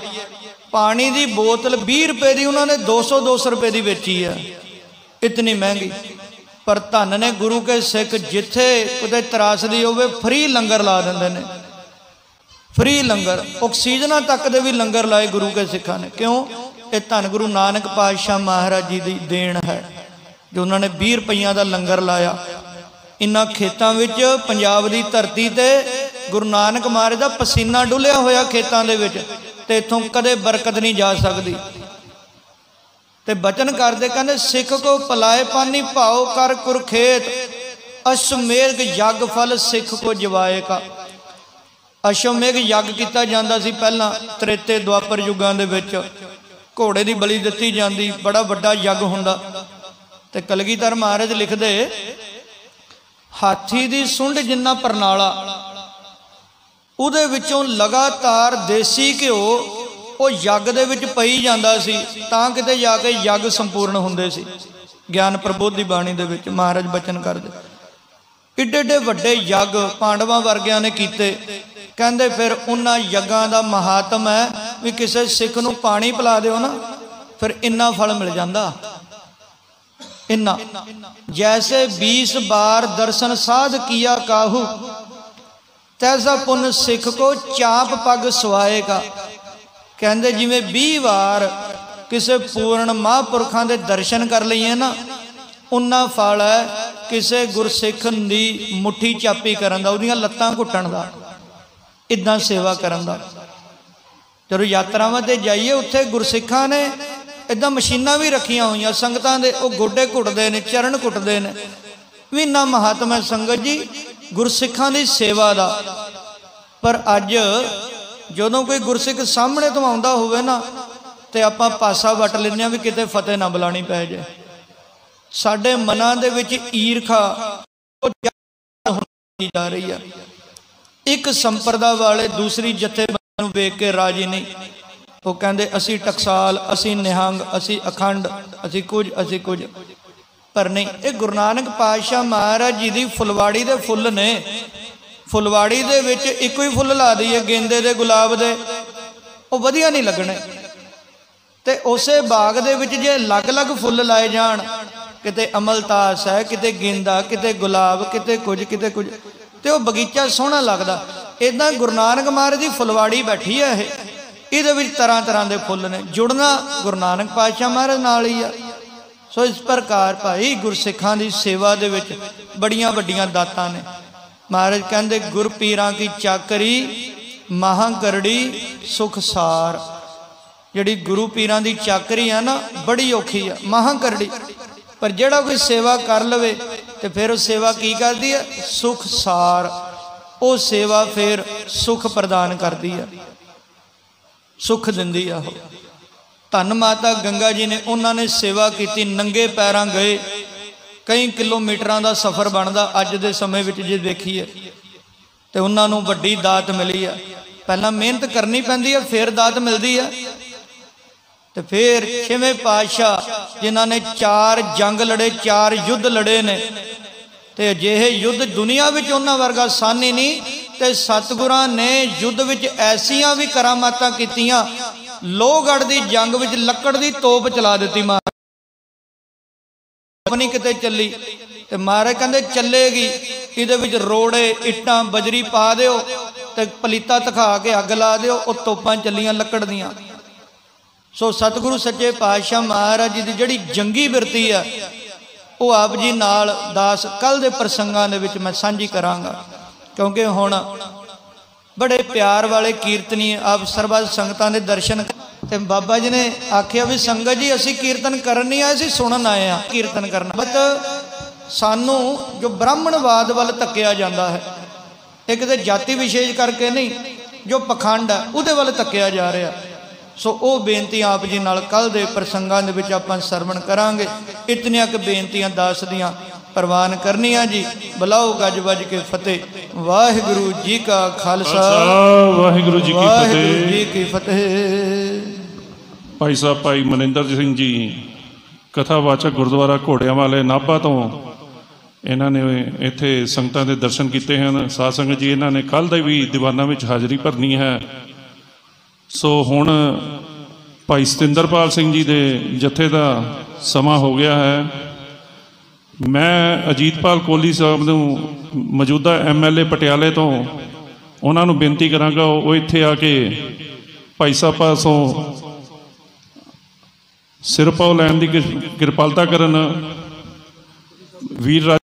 ਪਾਣੀ ਦੀ ਬੋਤਲ 20 ਰੁਪਏ ਦੀ ਉਹਨਾਂ ਨੇ 200 200 ਰੁਪਏ ਦੀ ਵੇਚੀ ਆ। ਇਤਨੀ ਮਹਿੰਗੀ। ਪਰ ਧੰਨ ਨੇ ਗੁਰੂ ਕੇ ਸਿੱਖ, ਜਿੱਥੇ ਕਿਤੇ ਤਰਾਸਦੀ ਹੋਵੇ, ਫ੍ਰੀ ਲੰਗਰ ਲਾ ਦਿੰਦੇ ਨੇ। ਫ੍ਰੀ ਲੰਗਰ, ਆਕਸੀਜਨਾਂ ਤੱਕ ਦੇ ਵੀ ਲੰਗਰ ਲਾਏ ਗੁਰੂ ਕੇ ਸਿੱਖਾਂ ਨੇ। ਕਿਉਂ? ਇਹ ਧੰਨ ਗੁਰੂ ਨਾਨਕ ਪਾਤਸ਼ਾਹ ਮਹਾਰਾਜ ਜੀ ਦੀ ਦੇਣ ਹੈ। ਜੋ ਉਹਨਾਂ ਨੇ 20 ਰੁਪਈਆਂ ਦਾ ਲੰਗਰ ਲਾਇਆ। ਇਨ੍ਹਾਂ ਖੇਤਾਂ ਵਿੱਚ ਪੰਜਾਬ ਦੀ ਧਰਤੀ ਤੇ ਗੁਰੂ ਨਾਨਕ ਮਹਾਰਾਜ ਦਾ ਪਸੀਨਾ ਡੁੱਲਿਆ ਹੋਇਆ ਖੇਤਾਂ ਦੇ ਵਿੱਚ ਤੇ ਇਥੋਂ ਕਦੇ ਬਰਕਤ ਨਹੀਂ ਜਾ ਸਕਦੀ। ਤੇ ਬਚਨ ਕਰਦੇ ਕਹਿੰਦੇ, ਸਿੱਖ ਕੋ ਪਲਾਏ ਪਾਨੀ ਭਾਉ ਕਰ ਕੁਰਖੇਤ ਅਸ਼ਮੇਘ ਯੱਗ ਫਲ ਸਿੱਖ ਕੋ ਜਵਾਏ ਕਾ। ਅਸ਼ਮੇਘ ਯੱਗ ਕੀਤਾ ਜਾਂਦਾ ਸੀ ਪਹਿਲਾਂ ਤ੍ਰੇਤੇ ਦੁਆਪਰ ਯੁੱਗਾਂ ਦੇ ਵਿੱਚ। ਘੋੜੇ ਦੀ ਬਲੀ ਦਿੱਤੀ ਜਾਂਦੀ, ਬੜਾ ਵੱਡਾ ਯੱਗ ਹੁੰਦਾ। ਤੇ ਕਲਗੀਧਰ ਮਹਾਰਾਜ ਲਿਖਦੇ, ਹਾਥੀ ਦੀ ਸੁੰਡ ਜਿੰਨਾ ਪਰਨਾਲਾ, ਉਹਦੇ ਵਿੱਚੋਂ ਲਗਾਤਾਰ ਦੇਸੀ ਘਿਓ ਉਹ ਯੱਗ ਦੇ ਵਿੱਚ ਪਈ ਜਾਂਦਾ ਸੀ, ਤਾਂ ਕਿਤੇ ਜਾ ਕੇ ਯੱਗ ਸੰਪੂਰਨ ਹੁੰਦੇ ਸੀ। ਗਿਆਨ ਪ੍ਰਬੋਧ ਦੀ ਬਾਣੀ ਦੇ ਵਿੱਚ ਮਹਾਰਾਜ ਬਚਨ ਕਰਦੇ। ਏਡੇ ਏਡੇ ਵੱਡੇ ਯੱਗ ਪਾਂਡਵਾਂ ਵਰਗਿਆਂ ਨੇ ਕੀਤੇ। ਕਹਿੰਦੇ ਫਿਰ ਉਹਨਾਂ ਯੱਗਾਂ ਦਾ ਮਹਾਤਮ ਹੈ ਵੀ ਕਿਸੇ ਸਿੱਖ ਨੂੰ ਪਾਣੀ ਪਿਲਾ ਦਿਓ ਨਾ, ਫਿਰ ਇੰਨਾ ਫਲ ਮਿਲ ਜਾਂਦਾ। ਇੰਨਾ। ਜੈਸੇ 20 ਬਾਰ ਦਰਸ਼ਨ ਸਾਧ ਕੀਆ ਕਾਹੂ, ਤੈਸਾ ਪੁੰਨ ਸਿੱਖ ਕੋ ਚਾਪ ਪਗ ਸਵਾਏਗਾ। ਕਹਿੰਦੇ ਜਿਵੇਂ 20 ਵਾਰ ਕਿਸੇ ਪੂਰਨ ਮਹਾਂਪੁਰਖਾਂ ਦੇ ਦਰਸ਼ਨ ਕਰ ਲਈਏ ਨਾ, ਉਨਾ ਫਲ ਹੈ ਕਿਸੇ ਗੁਰਸਿੱਖ ਦੀ ਮੁਠੀ ਚਾਪੀ ਕਰਨ ਦਾ, ਉਹਦੀਆਂ ਲੱਤਾਂ ਘੁੱਟਣ ਦਾ ਇਦਾਂ ਸੇਵਾ ਕਰਨ ਦਾ। ਜਦੋਂ ਯਾਤਰਾਵਾਂ ਤੇ ਜਾਈਏ, ਉੱਥੇ ਗੁਰਸਿੱਖਾਂ ਨੇ ਇਦਾਂ ਮਸ਼ੀਨਾਂ ਵੀ ਰੱਖੀਆਂ ਹੋਈਆਂ, ਸੰਗਤਾਂ ਦੇ, ਉਹ ਗੋਡੇ ਘੁੱਟਦੇ ਨੇ, ਚਰਨ ਘੁੱਟਦੇ ਨੇ। ਵੀ ਨਾ ਮਹਾਤਮਾ ਸੰਗਤ ਜੀ, ਗੁਰਸਿੱਖਾਂ ਦੀ ਸੇਵਾ ਦਾ। ਪਰ ਅੱਜ ਜਦੋਂ ਕੋਈ ਗੁਰਸਿੱਖ ਸਾਹਮਣੇ ਤੋਂ ਆਉਂਦਾ ਹੋਵੇ ਨਾ, ਤੇ ਆਪਾਂ ਪਾਸਾ ਵਟ ਲੈਂਦੇ ਆ ਵੀ ਕਿਤੇ ਫਤਿਹ ਨਾ ਬੁਲਾਣੀ ਪੈ ਜਾਏ ਸਾਡੇ ਮਨਾਂ ਦੇ ਵਿੱਚ ਈਰਖਾ ਹੁੰਦੀ ਜਾ ਰਹੀ ਆ। ਇੱਕ ਸੰਪਰਦਾ ਵਾਲੇ ਦੂਸਰੀ ਜਥੇਬੰਦੀ ਨੂੰ ਵੇਖ ਕੇ ਰਾਜੀ ਨਹੀਂ। ਉਹ ਕਹਿੰਦੇ, ਅਸੀਂ ਟਕਸਾਲ, ਅਸੀਂ ਨਿਹੰਗ, ਅਸੀਂ ਅਖੰਡ, ਅਸੀਂ ਕੁਝ ਅਸੀਂ ਕੁਝ। ਪਰ ਨਹੀਂ, ਇਹ ਗੁਰੂ ਨਾਨਕ ਪਾਤਸ਼ਾਹ ਮਹਾਰਾਜ ਜੀ ਦੀ ਫੁਲਵਾੜੀ ਦੇ ਫੁੱਲ ਨੇ। ਫੁਲਵਾੜੀ ਦੇ ਵਿੱਚ ਇੱਕੋ ਹੀ ਫੁੱਲ ਲਾ ਦਈਏ, ਗੇਂਦੇ ਦੇ, ਗੁਲਾਬ ਦੇ। ਉਹ ਵਧੀਆ ਨਹੀਂ ਲੱਗਣੇ। ਤੇ ਉਸੇ ਬਾਗ ਦੇ ਵਿੱਚ ਜੇ ਅਲੱਗ-ਅਲੱਗ ਫੁੱਲ ਲਾਏ ਜਾਣ, ਕਿਤੇ ਅਮਲਤਾਸ ਹੈ, ਕਿਤੇ ਗੇਂਦਾ, ਕਿਤੇ ਗੁਲਾਬ, ਕਿਤੇ ਕੁਝ ਕਿਤੇ ਕੁਝ, ਤੇ ਉਹ ਬਗੀਚਾ ਸੋਹਣਾ ਲੱਗਦਾ। ਇਦਾਂ ਗੁਰੂ ਨਾਨਕ ਮਹਾਰਾਜ ਦੀ ਫੁਲਵਾੜੀ ਬੈਠੀ ਹੈ ਇਹ। ਇਹਦੇ ਵਿੱਚ ਤਰ੍ਹਾਂ ਤਰ੍ਹਾਂ ਦੇ ਫੁੱਲ ਨੇ। ਜੁੜਨਾ ਗੁਰੂ ਨਾਨਕ ਪਾਤਸ਼ਾਹ ਮਹਾਰਾਜ ਨਾਲ ਹੀ ਆ। ਸੋ ਇਸ ਪ੍ਰਕਾਰ ਭਾਈ ਗੁਰਸਿੱਖਾਂ ਦੀ ਸੇਵਾ ਦੇ ਵਿੱਚ ਬੜੀਆਂ ਵੱਡੀਆਂ ਦਾਤਾਂ ਨੇ। ਮਹਾਰਾਜ ਕਹਿੰਦੇ ਗੁਰ ਪੀਰਾਂ ਕੀ ਚਾਕਰੀ ਮਹਾਂ ਕਰੜੀ ਸੁਖ ਸਾਰ ਜਿਹੜੀ ਗੁਰੂ ਪੀਰਾਂ ਦੀ ਚਾਕਰੀ ਆ ਨਾ, ਬੜੀ ਔਖੀ ਆ ਮਹਾਂ ਕਰੜੀ ਪਰ ਜਿਹੜਾ ਕੋਈ ਸੇਵਾ ਕਰ ਲਵੇ, ਤੇ ਫਿਰ ਉਹ ਸੇਵਾ ਕੀ ਕਰਦੀ ਹੈ ਸੁਖ ਸਾਰ ਉਹ ਸੇਵਾ ਫਿਰ ਸੁਖ ਪ੍ਰਦਾਨ ਕਰਦੀ ਹੈ ਸੁਖ ਦਿੰਦੀ ਆ। ਧੰਨ ਮਾਤਾ ਗੰਗਾ ਜੀ ਨੇ ਉਹਨਾਂ ਨੇ ਸੇਵਾ ਕੀਤੀ, ਨੰਗੇ ਪੈਰਾਂ ਗਏ। ਕਈ ਕਿਲੋਮੀਟਰਾਂ ਦਾ ਸਫ਼ਰ ਬਣਦਾ, ਅੱਜ ਦੇ ਸਮੇਂ ਵਿੱਚ ਜੇ ਦੇਖੀਏ, ਤੇ ਉਹਨਾਂ ਨੂੰ ਵੱਡੀ ਦਾਤ ਮਿਲੀ ਆ। ਪਹਿਲਾਂ ਮਿਹਨਤ ਕਰਨੀ ਪੈਂਦੀ ਆ, ਫਿਰ ਦਾਤ ਮਿਲਦੀ ਆ। ਤੇ ਫਿਰ ਛੇਵੇਂ ਪਾਤਸ਼ਾਹ, ਜਿਨ੍ਹਾਂ ਨੇ ਚਾਰ ਜੰਗ ਲੜੇ, ਚਾਰ ਯੁੱਧ ਲੜੇ ਨੇ ਤੇ ਅਜਿਹੇ ਯੁੱਧ ਦੁਨੀਆ ਵਿੱਚ ਉਹਨਾਂ ਵਰਗਾ ਸਾਨੀ ਨਹੀਂ, ਤੇ ਸਤਿਗੁਰਾਂ ਨੇ ਯੁੱਧ ਵਿੱਚ ਐਸੀਆਂ ਵੀ ਕਰਾਮਾਤਾਂ ਕੀਤੀਆਂ। ਲੋਹਗੜ ਦੀ ਜੰਗ ਵਿੱਚ ਲੱਕੜ ਦੀ ਤੋਪ ਚਲਾ ਦਿੱਤੀ ਮਾਰ ਨਹੀਂ ਕਿਤੇ ਚੱਲੀ, ਤੇ ਮਹਾਰਾਜ ਕਹਿੰਦੇ ਚੱਲੇਗੀ, ਇਹਦੇ ਵਿੱਚ ਰੋੜੇ, ਇੱਟਾਂ, ਬਜਰੀ ਪਾ ਦਿਓ, ਤੇ ਪਲੀਤਾ ਤਖਾ ਕੇ ਅੱਗ ਲਾ ਦਿਓ, ਉਹ ਤੋਪਾਂ ਚੱਲੀਆਂ ਲੱਕੜ ਦੀਆਂ। ਸੋ ਸਤਿਗੁਰੂ ਸੱਚੇ ਪਾਤਸ਼ਾਹ ਮਹਾਰਾਜ ਜੀ ਦੀ ਜਿਹੜੀ ਜੰਗੀ ਬਿਰਤੀ ਆ ਉਹ ਆਪ ਜੀ ਨਾਲ ਦਾਸ ਕੱਲ ਦੇ ਪ੍ਰਸੰਗਾਂ ਦੇ ਵਿੱਚ ਮੈਂ ਸਾਂਝੀ ਕਰਾਂਗਾ। ਕਿਉਂਕਿ ਹੁਣ ਬੜੇ ਪਿਆਰ ਵਾਲੇ ਕੀਰਤਨੀ ਆਪ ਸਰਬੱਤ ਸੰਗਤਾਂ ਦੇ ਦਰਸ਼ਨ ਤੇ ਬਾਬਾ ਜੀ ਨੇ ਆਖਿਆ ਵੀ ਸੰਗਤ ਜੀ, ਅਸੀਂ ਕੀਰਤਨ ਕਰਨ ਨਹੀਂ ਆਏ, ਅਸੀਂ ਸੁਣਨ ਆਏ ਆ ਕੀਰਤਨ ਕਰਨ ਬਤ ਸਾਨੂੰ ਜੋ ਬ੍ਰਾਹਮਣਵਾਦ ਵੱਲ ਧੱਕਿਆ ਜਾਂਦਾ ਹੈ ਇਹ ਕਿਤੇ ਜਾਤੀ ਵਿਸ਼ੇਸ਼ ਕਰਕੇ ਨਹੀਂ, ਜੋ ਪਖੰਡ ਹੈ, ਉਹਦੇ ਵੱਲ ਧੱਕਿਆ ਜਾ ਰਿਹਾ। ਸੋ ਉਹ ਬੇਨਤੀਆਂ ਆਪ ਜੀ ਨਾਲ ਕੱਲ ਦੇ ਪ੍ਰਸੰਗਾਂ ਦੇ ਵਿੱਚ ਆਪਾਂ ਸਰਵਣ ਕਰਾਂਗੇ। ਇਤਨੀਆਂ ਕੁ ਬੇਨਤੀਆਂ ਦਾਸ ਦੀਆਂ ਪ੍ਰਵਾਨ ਕਰਨੀਆਂ ਜੀ। ਬਲਾਓ ਗੱਜ ਵੱਜ ਕੇ ਫਤਿਹ। ਵਾਹਿਗੁਰੂ ਜੀ ਕਾ ਖਾਲਸਾ। ਵਾਹਿਗੁਰੂ ਜੀ ਕੀ ਵਾਹਿਗੁਰੂ ਫਤਿਹ ਜੀ ਕੀ ਫਤਿਹ। ਭਾਈ ਸਾਹਿਬ ਭਾਈ ਮਨਿੰਦਰ ਸਿੰਘ ਜੀ ਕਥਾਵਾਚਕ ਗੁਰਦੁਆਰਾ ਘੋੜਿਆਂ ਵਾਲੇ ਨਾਭਾ ਤੋਂ ਇਹਨਾਂ ਨੇ ਇੱਥੇ ਸੰਗਤਾਂ ਦੇ ਦਰਸ਼ਨ ਕੀਤੇ ਹਨ। ਸਾਧ ਸੰਗਤ ਜੀ ਇਹਨਾਂ ਨੇ ਕੱਲ ਦੇ ਵੀ ਦੀਵਾਨਾਂ ਵਿੱਚ ਹਾਜ਼ਰੀ ਭਰਨੀ ਹੈ। ਸੋ ਹੁਣ ਭਾਈ ਸਤਿੰਦਰਪਾਲ ਸਿੰਘ ਜੀ ਦੇ ਜਥੇ ਦਾ ਸਮਾਂ ਹੋ ਗਿਆ ਹੈ। ਮੈਂ ਅਜੀਤਪਾਲ ਕੋਹਲੀ ਸਾਹਿਬ ਨੂੰ ਮੌਜੂਦਾ ਐਮਐਲਏ ਪਟਿਆਲੇ ਤੋਂ ਉਹਨਾਂ ਨੂੰ ਬੇਨਤੀ ਕਰਾਂਗਾ, ਉਹ ਇੱਥੇ ਆ ਕੇ ਭਾਈ ਸਾਹਿਬ ਪਾਸੋਂ ਸਿਰਪਾਉ ਲੈਣ ਦੀ ਕਿਰ- ਕਿਰਪਾਲਤਾ ਕਰਨ। ਵੀਰ ਰਾਜ